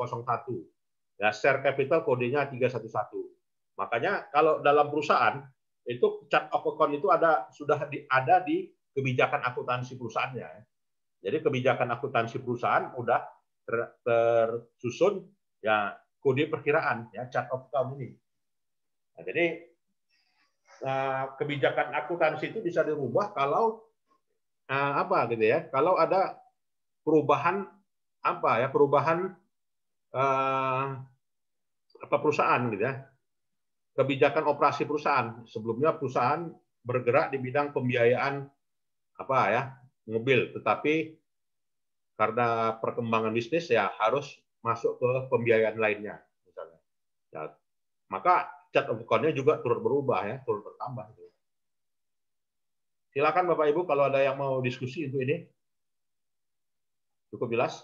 Ya, share capital kodenya 311. Makanya kalau dalam perusahaan itu chart of account itu ada sudah di, ada di kebijakan akuntansi perusahaannya. Jadi kebijakan akuntansi perusahaan udah ter, tersusun ya kode perkiraan ya chart of account ini. Nah, jadi nah, kebijakan akuntansi itu bisa dirubah kalau nah, apa gitu ya? Kalau ada perubahan apa ya perubahan uh, apa perusahaan gitu ya kebijakan operasi perusahaan sebelumnya perusahaan bergerak di bidang pembiayaan apa ya mobil tetapi karena perkembangan bisnis ya harus masuk ke pembiayaan lainnya misalnya ya, maka cat account-nya juga turut berubah ya turut bertambah gitu. silakan bapak ibu kalau ada yang mau diskusi untuk ini cukup jelas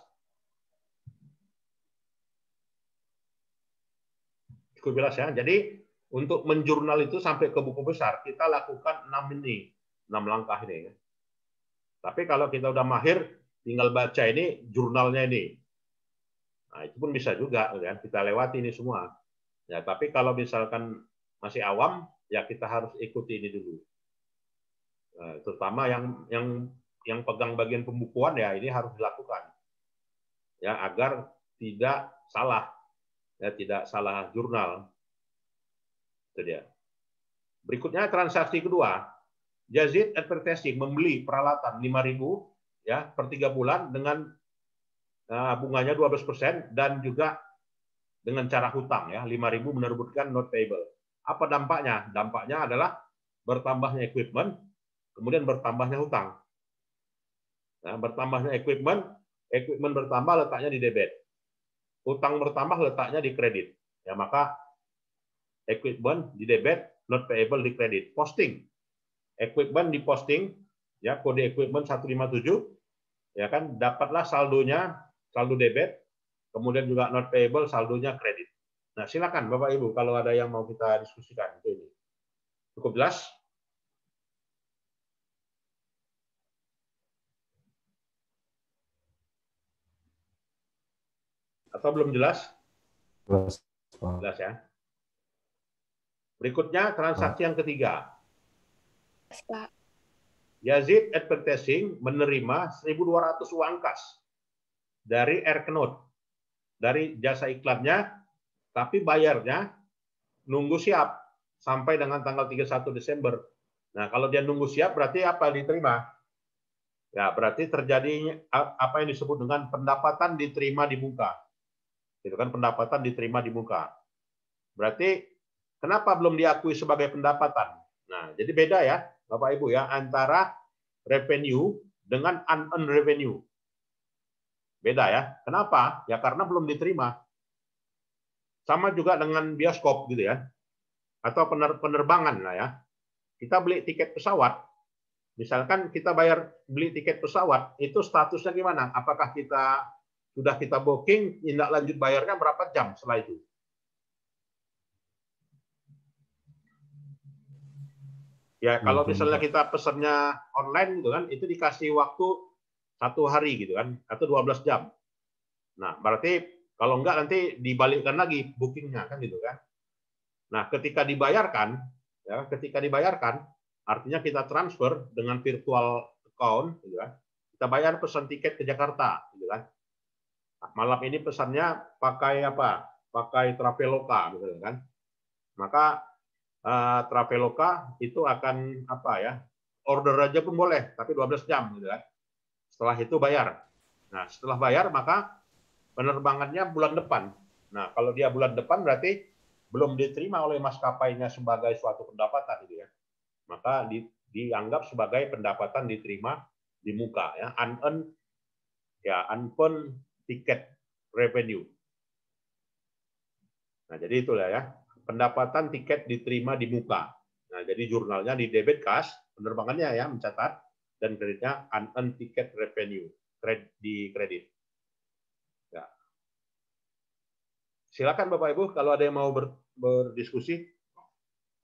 cukup jelas ya. Jadi untuk menjurnal itu sampai ke buku besar, kita lakukan enam ini, enam langkah ini. Tapi kalau kita udah mahir, tinggal baca ini jurnalnya ini. Nah, itu pun bisa juga kan kita lewati ini semua. Ya, tapi kalau misalkan masih awam, ya kita harus ikuti ini dulu. Nah, terutama yang yang yang pegang bagian pembukuan ya ini harus dilakukan. Ya, agar tidak salah ya tidak salah jurnal. Itu dia. Berikutnya transaksi kedua, Jazid Advertising membeli peralatan 5.000 ya per tiga bulan dengan uh, bunganya 12% dan juga dengan cara hutang ya 5.000 menerbitkan not payable. Apa dampaknya? Dampaknya adalah bertambahnya equipment, kemudian bertambahnya hutang. Nah, bertambahnya equipment, equipment bertambah letaknya di debit utang bertambah letaknya di kredit. Ya, maka equipment di debit, not payable di kredit. Posting. Equipment di posting, ya kode equipment 157, ya kan dapatlah saldonya saldo debit kemudian juga not payable saldonya kredit. Nah silakan bapak ibu kalau ada yang mau kita diskusikan itu ini. Cukup jelas? Atau belum jelas? Jelas jelas ya. Berikutnya transaksi yang ketiga. Pak. Yazid Advertising menerima 1.200 uang kas dari Erknot, dari jasa iklannya, tapi bayarnya nunggu siap sampai dengan tanggal 31 Desember. Nah, kalau dia nunggu siap berarti apa yang diterima? Ya, berarti terjadi apa yang disebut dengan pendapatan diterima di muka. Itu kan pendapatan diterima di muka. Berarti kenapa belum diakui sebagai pendapatan? Nah, jadi beda ya, Bapak Ibu ya, antara revenue dengan unearned revenue. Beda ya. Kenapa? Ya karena belum diterima. Sama juga dengan bioskop gitu ya. Atau penerbangan lah ya. Kita beli tiket pesawat, misalkan kita bayar beli tiket pesawat, itu statusnya gimana? Apakah kita sudah kita booking, tindak lanjut bayarnya berapa jam setelah itu? Ya kalau misalnya kita pesannya online gitu kan, itu dikasih waktu satu hari gitu kan, atau 12 jam. Nah berarti kalau enggak nanti dibalikkan lagi bookingnya kan gitu kan. Nah ketika dibayarkan, ya ketika dibayarkan, artinya kita transfer dengan virtual account, gitu kan. Kita bayar pesan tiket ke Jakarta, gitu kan. Nah, malam ini pesannya pakai apa? Pakai Traveloka, gitu kan. Maka uh, Traveloka itu akan apa ya order aja pun boleh tapi 12 jam gitu kan. Setelah itu bayar. Nah setelah bayar maka penerbangannya bulan depan. Nah kalau dia bulan depan berarti belum diterima oleh maskapainya sebagai suatu pendapatan gitu ya. Maka di, dianggap sebagai pendapatan diterima di muka ya. Unearned ya unpaid ticket revenue. Nah jadi itulah ya pendapatan tiket diterima di muka. Nah, jadi jurnalnya di debit cash, penerbangannya ya mencatat dan kreditnya unearned ticket revenue di kredit. Ya. Silakan Bapak Ibu kalau ada yang mau ber, berdiskusi,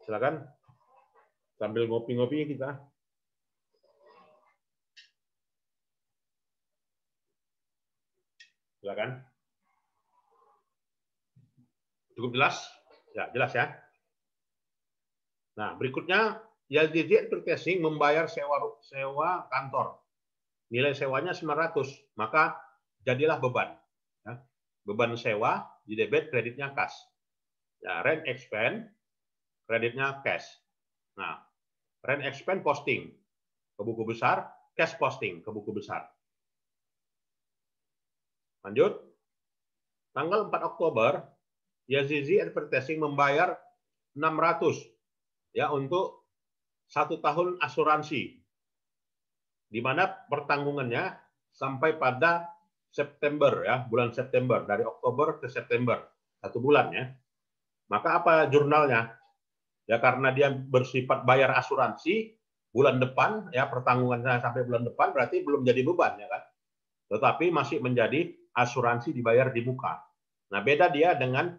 silakan sambil ngopi-ngopi kita. Silakan. Cukup jelas? Ya, jelas ya. Nah, berikutnya YLDZ Advertising membayar sewa sewa kantor. Nilai sewanya 900, maka jadilah beban. Ya. Beban sewa di debit kreditnya cash. Ya, rent expense kreditnya cash. Nah, rent expense posting ke buku besar, cash posting ke buku besar. Lanjut. Tanggal 4 Oktober Yazizi Advertising membayar 600 ya untuk satu tahun asuransi, di mana pertanggungannya sampai pada September ya bulan September dari Oktober ke September satu bulan ya. Maka apa jurnalnya? Ya karena dia bersifat bayar asuransi bulan depan ya pertanggungannya sampai bulan depan berarti belum jadi beban ya kan. Tetapi masih menjadi asuransi dibayar di muka. Nah beda dia dengan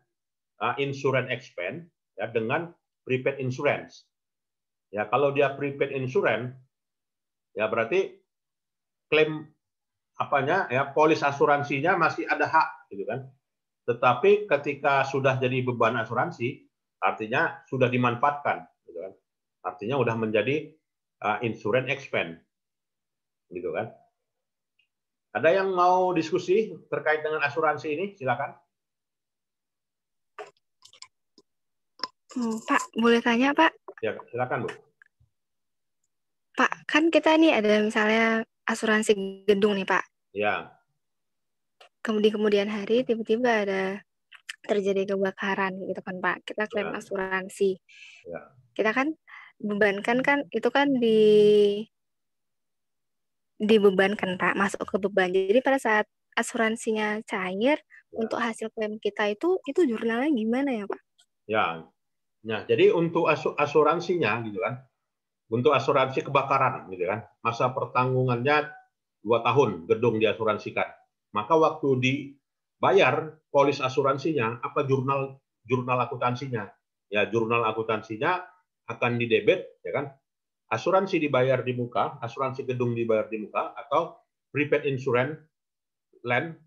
uh, insurance expense ya dengan prepaid insurance. Ya, kalau dia prepaid insurance ya berarti klaim apanya ya polis asuransinya masih ada hak gitu kan. Tetapi ketika sudah jadi beban asuransi artinya sudah dimanfaatkan gitu kan. Artinya sudah menjadi uh, insurance expense gitu kan. Ada yang mau diskusi terkait dengan asuransi ini? Silakan. Hmm, Pak, boleh tanya, Pak? Ya, silakan, Bu. Pak, kan kita ini ada misalnya asuransi gedung nih, Pak. Ya. Kemudian kemudian hari tiba-tiba ada terjadi kebakaran gitu kan, Pak. Kita klaim Ya. asuransi. Ya. Kita kan bebankan kan itu kan di dibebankan, Pak, masuk ke beban. Jadi pada saat asuransinya cair, Ya. untuk hasil klaim kita itu itu jurnalnya gimana ya, Pak? Ya. Nah, jadi untuk asuransinya gitu kan. Untuk asuransi kebakaran gitu kan. Masa pertanggungannya dua tahun gedung diasuransikan. Maka waktu dibayar polis asuransinya apa jurnal jurnal akuntansinya? Ya, jurnal akuntansinya akan didebit ya kan. Asuransi dibayar di muka, asuransi gedung dibayar di muka atau prepaid insurance land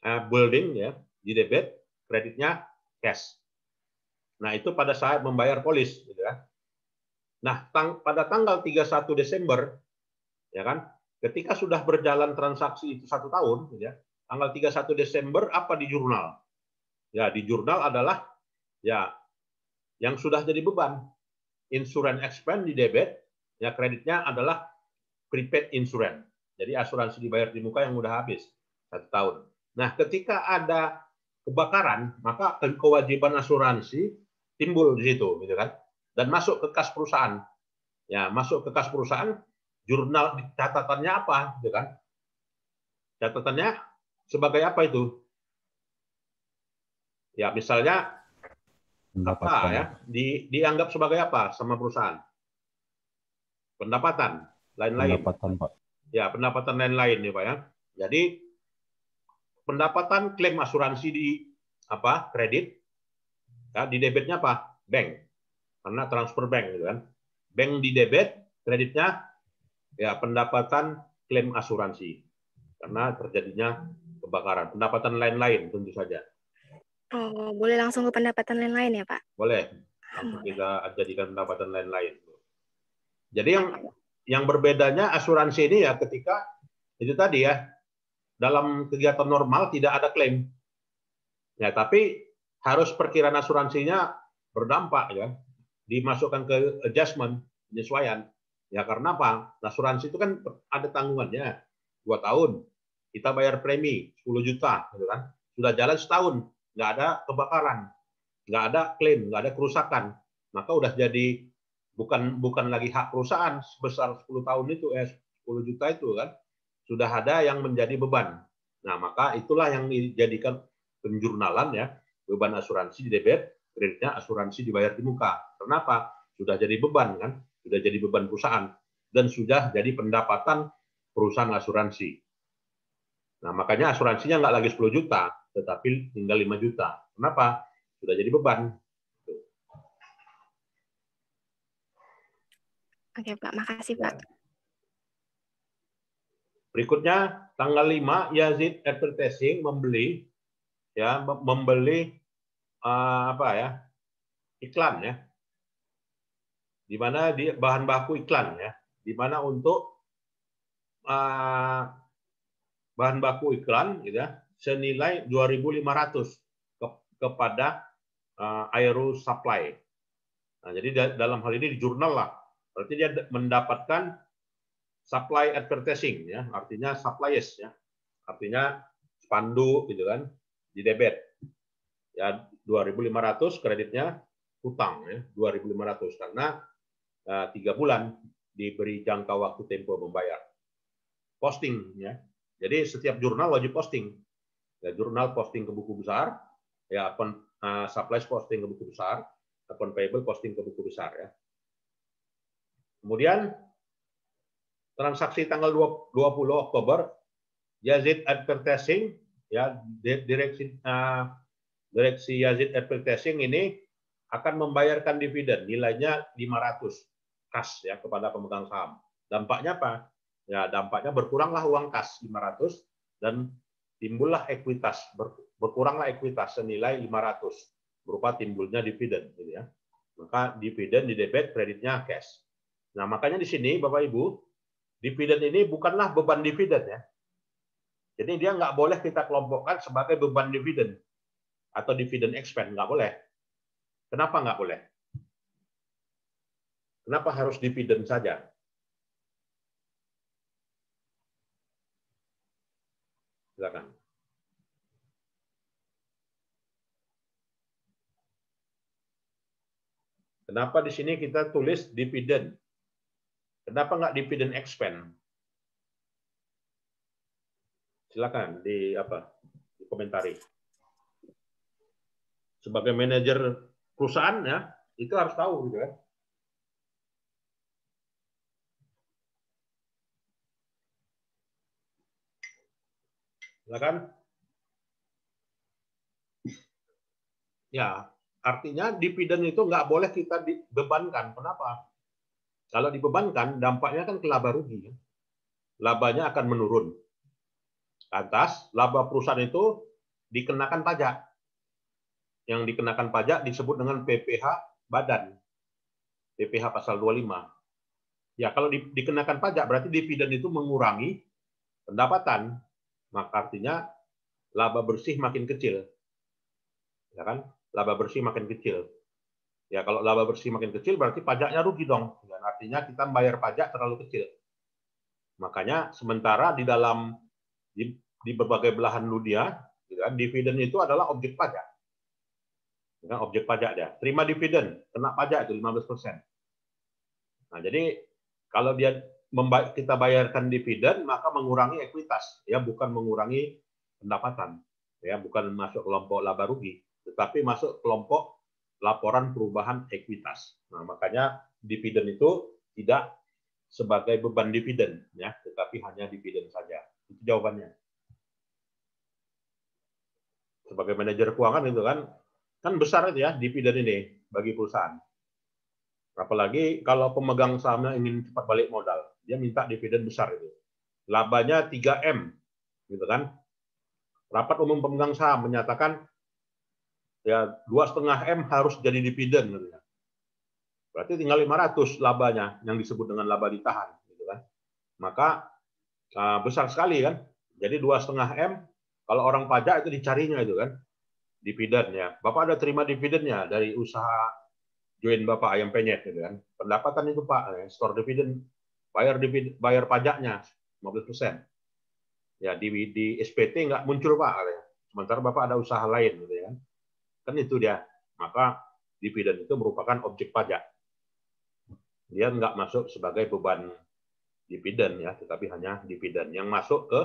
uh, building ya di debit, kreditnya cash. Nah, itu pada saat membayar polis gitu kan. Nah, tang pada tanggal 31 Desember ya kan, ketika sudah berjalan transaksi itu satu tahun gitu ya, tanggal 31 Desember apa di jurnal? Ya, di jurnal adalah ya yang sudah jadi beban. Insurance expense di debit, ya kreditnya adalah prepaid insurance. Jadi asuransi dibayar di muka yang udah habis satu tahun. Nah, ketika ada kebakaran, maka kewajiban asuransi timbul di situ, gitu kan? Dan masuk ke kas perusahaan. Ya, masuk ke kas perusahaan, jurnal catatannya apa, gitu kan? Catatannya sebagai apa itu? Ya, misalnya apa ya? Di, dianggap sebagai apa sama perusahaan? Pendapatan, lain-lain. Pendapatan, Pak. Ya, pendapatan lain-lain nih, Pak ya. Jadi pendapatan klaim asuransi di apa? kredit ya, di debitnya apa? bank. Karena transfer bank gitu kan. Bank di debit, kreditnya ya pendapatan klaim asuransi. Karena terjadinya kebakaran. Pendapatan lain-lain tentu saja. Oh, boleh langsung ke pendapatan lain-lain ya, Pak? Boleh. Langsung kita jadikan pendapatan lain-lain. Jadi yang yang berbedanya asuransi ini ya ketika itu tadi ya dalam kegiatan normal tidak ada klaim. Ya, tapi harus perkiraan asuransinya berdampak ya. Dimasukkan ke adjustment, penyesuaian. Ya karena apa? Asuransi itu kan ada tanggungannya. Dua tahun. Kita bayar premi 10 juta gitu kan. Sudah jalan setahun, nggak ada kebakaran, nggak ada klaim, nggak ada kerusakan. Maka udah jadi bukan bukan lagi hak perusahaan sebesar 10 tahun itu eh 10 juta itu kan sudah ada yang menjadi beban. Nah, maka itulah yang dijadikan penjurnalan ya, beban asuransi di debit, kreditnya asuransi dibayar di muka. Kenapa? Sudah jadi beban kan, sudah jadi beban perusahaan dan sudah jadi pendapatan perusahaan asuransi. Nah, makanya asuransinya nggak lagi 10 juta, tetapi tinggal 5 juta. Kenapa? Sudah jadi beban. Oke, Pak. Makasih, Pak. Berikutnya tanggal 5 Yazid Advertising membeli ya membeli uh, apa ya iklan ya. Di mana di bahan baku iklan ya. Di mana untuk uh, bahan baku iklan gitu ya senilai 2.500 ke, kepada uh, Aero Supply. Nah, jadi dalam hal ini di jurnal lah. Berarti dia mendapatkan supply advertising ya artinya suppliers ya. Artinya spanduk gitu kan di debit. Ya 2.500 kreditnya hutang ya 2.500 karena uh, tiga bulan diberi jangka waktu tempo membayar posting ya. Jadi setiap jurnal wajib posting. Ya jurnal posting ke buku besar ya akun uh, supplies posting ke buku besar akun payable posting ke buku besar ya. Kemudian transaksi tanggal 20 Oktober Yazid Advertising ya direksi uh, direksi Yazid Advertising ini akan membayarkan dividen nilainya 500 kas ya kepada pemegang saham. Dampaknya apa? Ya dampaknya berkuranglah uang kas 500 dan timbullah ekuitas berkuranglah ekuitas senilai 500 berupa timbulnya dividen gitu ya. Maka dividen di debit kreditnya cash. Nah, makanya di sini Bapak Ibu dividen ini bukanlah beban dividen ya. Jadi dia nggak boleh kita kelompokkan sebagai beban dividen atau dividen expense nggak boleh. Kenapa nggak boleh? Kenapa harus dividen saja? Silakan. Kenapa di sini kita tulis dividen? Kenapa nggak dividen expand? Silakan di apa? Di komentari. Sebagai manajer perusahaan ya, itu harus tahu gitu kan. Silakan. Ya, artinya dividen itu nggak boleh kita dibebankan. Kenapa? Kalau dibebankan, dampaknya kan ke laba rugi. Ya. Labanya akan menurun. Atas, laba perusahaan itu dikenakan pajak. Yang dikenakan pajak disebut dengan PPH badan. PPH pasal 25. Ya, kalau di- dikenakan pajak berarti dividen itu mengurangi pendapatan. Maka artinya laba bersih makin kecil. Ya kan? Laba bersih makin kecil. Ya, kalau laba bersih makin kecil berarti pajaknya rugi dong. Dan artinya kita membayar pajak terlalu kecil. Makanya sementara di dalam di berbagai belahan dunia, gitu kan, dividen itu adalah objek pajak. Kan objek pajak dia. Terima dividen, kena pajak itu 15%. Nah, jadi kalau dia kita bayarkan dividen maka mengurangi ekuitas, ya bukan mengurangi pendapatan. Ya, bukan masuk kelompok laba rugi, tetapi masuk kelompok laporan perubahan ekuitas. Nah, makanya dividen itu tidak sebagai beban dividen ya, tetapi hanya dividen saja. Itu jawabannya. Sebagai manajer keuangan itu kan kan besar itu ya dividen ini bagi perusahaan. Apalagi kalau pemegang sahamnya ingin cepat balik modal, dia minta dividen besar itu. Labanya 3M, gitu kan? Rapat umum pemegang saham menyatakan ya dua setengah m harus jadi dividen, katanya. Berarti tinggal 500 labanya yang disebut dengan laba ditahan, gitu kan? Maka uh, besar sekali kan? Jadi dua setengah m kalau orang pajak itu dicarinya itu kan dividennya. Bapak ada terima dividennya dari usaha join Bapak ayam penyet gitu kan. Pendapatan itu Pak, eh, store dividen bayar dividen, bayar pajaknya 15%. Ya di di SPT nggak muncul Pak katanya. Sementara Bapak ada usaha lain gitu ya. Kan itu dia. Maka dividen itu merupakan objek pajak. Dia nggak masuk sebagai beban dividen ya, tetapi hanya dividen yang masuk ke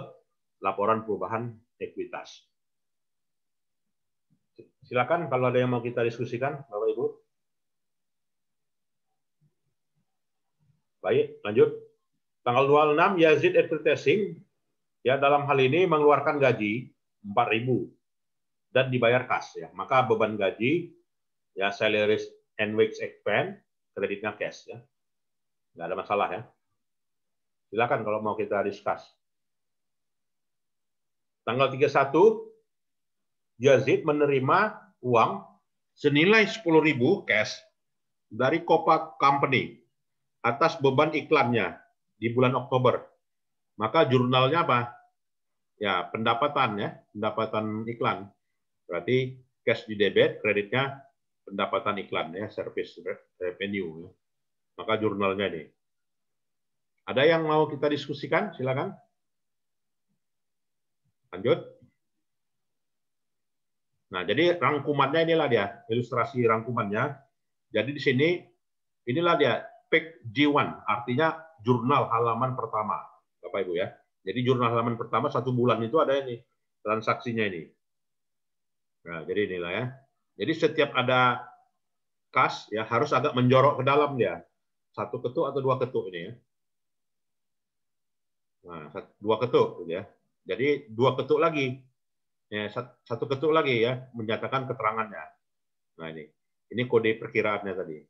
laporan perubahan ekuitas. Silakan kalau ada yang mau kita diskusikan, Bapak Ibu. Baik, lanjut. Tanggal 26 Yazid Advertising ya dalam hal ini mengeluarkan gaji 4.000 dan dibayar kas ya. Maka beban gaji ya salaries and wage expense kreditnya cash ya. Nggak ada masalah ya. Silakan kalau mau kita discuss. Tanggal 31 Yazid menerima uang senilai 10.000 cash dari Copa Company atas beban iklannya di bulan Oktober. Maka jurnalnya apa? Ya, pendapatan ya, pendapatan iklan. Berarti cash di debit, kreditnya pendapatan iklan ya, service revenue. Ya. Maka jurnalnya ini. Ada yang mau kita diskusikan? Silakan. Lanjut. Nah, jadi rangkumannya inilah dia, ilustrasi rangkumannya. Jadi di sini inilah dia page G1, artinya jurnal halaman pertama, Bapak Ibu ya. Jadi jurnal halaman pertama satu bulan itu ada ini transaksinya ini. Nah, jadi inilah ya. Jadi setiap ada kas ya harus agak menjorok ke dalam dia. Satu ketuk atau dua ketuk ini ya. Nah, dua ketuk gitu ya. Jadi dua ketuk lagi ya, satu ketuk lagi ya menyatakan keterangannya. Nah ini, ini kode perkiraannya tadi.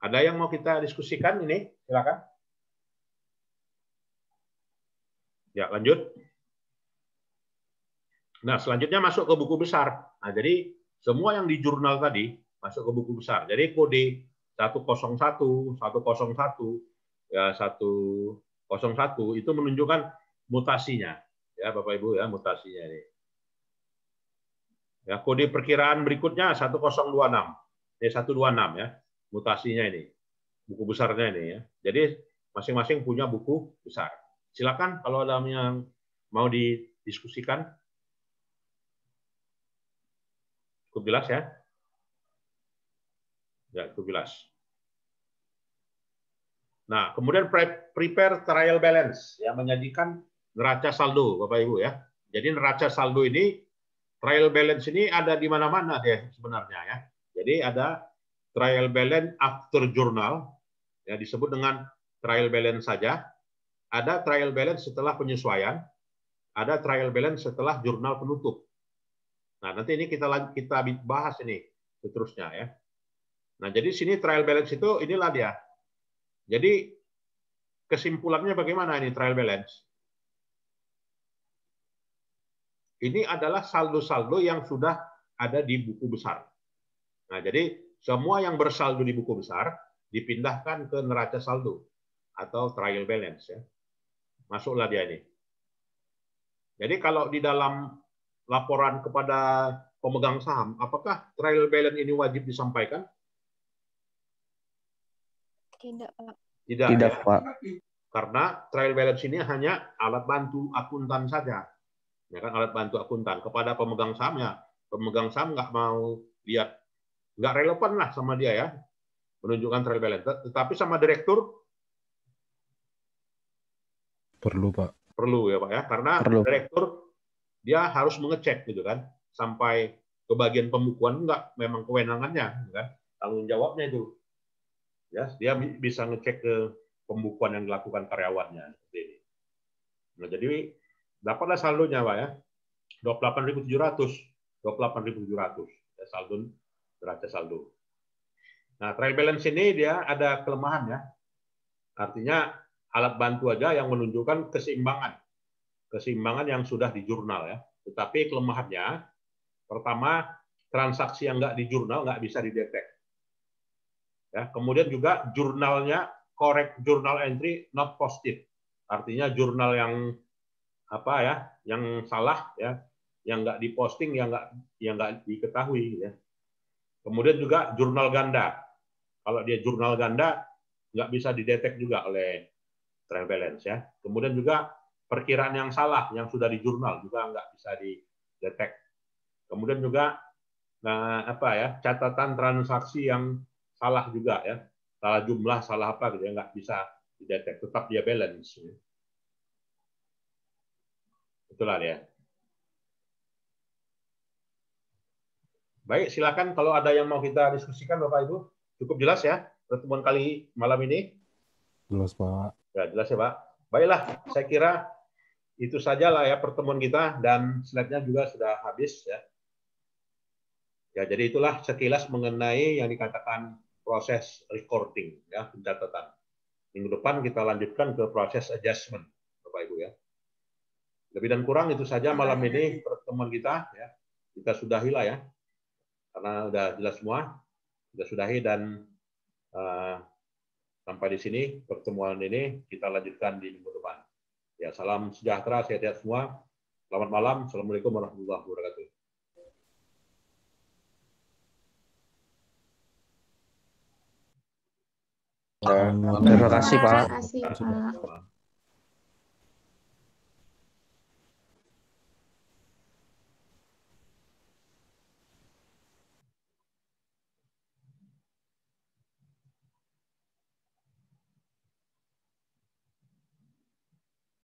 Ada yang mau kita diskusikan ini? Silakan. Ya lanjut. Nah selanjutnya masuk ke buku besar. Nah jadi semua yang di jurnal tadi masuk ke buku besar. Jadi kode 101, 101, ya 101 itu menunjukkan mutasinya ya Bapak Ibu ya mutasinya ini. Ya kode perkiraan berikutnya 1026. Ini 126 ya. Mutasinya ini. Buku besarnya ini ya. Jadi masing-masing punya buku besar. Silakan kalau ada yang mau didiskusikan. Cukup jelas ya? Ya, cukup jelas. Nah, kemudian prepare trial balance ya menyajikan neraca saldo, Bapak Ibu ya. Jadi neraca saldo ini trial balance ini ada di mana-mana deh sebenarnya ya. Jadi ada trial balance after journal ya disebut dengan trial balance saja. Ada trial balance setelah penyesuaian, ada trial balance setelah jurnal penutup. Nah, nanti ini kita kita bahas ini seterusnya ya. Nah, jadi sini trial balance itu inilah dia. Jadi kesimpulannya bagaimana ini trial balance? Ini adalah saldo-saldo yang sudah ada di buku besar. Nah, jadi semua yang bersaldo di buku besar dipindahkan ke neraca saldo atau trial balance ya. Masuklah dia ini. Jadi kalau di dalam laporan kepada pemegang saham, apakah trial balance ini wajib disampaikan? Tidak, Pak. Tidak. Tidak, ya? Pak. Karena trial balance ini hanya alat bantu akuntan saja. Ya kan alat bantu akuntan kepada pemegang saham ya. Pemegang saham nggak mau lihat nggak relevan lah sama dia ya menunjukkan trial balance. Tetapi sama direktur Perlu, Pak. perlu ya Pak ya karena Perlu. direktur dia harus mengecek gitu kan sampai ke bagian pembukuan enggak memang kewenangannya gitu kan tanggung jawabnya itu ya dia bi- bisa ngecek ke pembukuan yang dilakukan karyawannya seperti ini. Nah, jadi dapatlah saldonya Pak ya 28.700 28.700 ya saldo neraca saldo. Nah, trial balance ini dia ada kelemahan ya. Artinya alat bantu aja yang menunjukkan keseimbangan. Keseimbangan yang sudah di jurnal ya. Tetapi kelemahannya pertama transaksi yang nggak di jurnal nggak bisa didetek. Ya, kemudian juga jurnalnya correct journal entry not posted. Artinya jurnal yang apa ya, yang salah ya, yang nggak diposting, yang nggak yang nggak diketahui ya. Kemudian juga jurnal ganda. Kalau dia jurnal ganda nggak bisa didetek juga oleh trial balance ya. Kemudian juga perkiraan yang salah yang sudah di jurnal juga nggak bisa didetek. Kemudian juga nah, apa ya catatan transaksi yang salah juga ya, salah jumlah, salah apa gitu ya nggak bisa didetek. Tetap dia balance. ya. Itulah ya. Baik, silakan kalau ada yang mau kita diskusikan Bapak Ibu. Cukup jelas ya pertemuan kali malam ini. Jelas, Pak. Ya, jelas ya, Pak. Baiklah, saya kira itu sajalah ya pertemuan kita dan slide-nya juga sudah habis ya. Ya, jadi itulah sekilas mengenai yang dikatakan proses recording ya, pencatatan. Minggu depan kita lanjutkan ke proses adjustment. Lebih dan kurang itu saja malam ini pertemuan kita ya. Kita sudahilah ya. Karena udah jelas semua, sudah sudahi dan eh, sampai di sini pertemuan ini kita lanjutkan di minggu depan. Ya, salam sejahtera, sehat-sehat semua. Selamat malam. Assalamualaikum warahmatullahi wabarakatuh. Terima kasih, Pak. Terima kasih, Pak.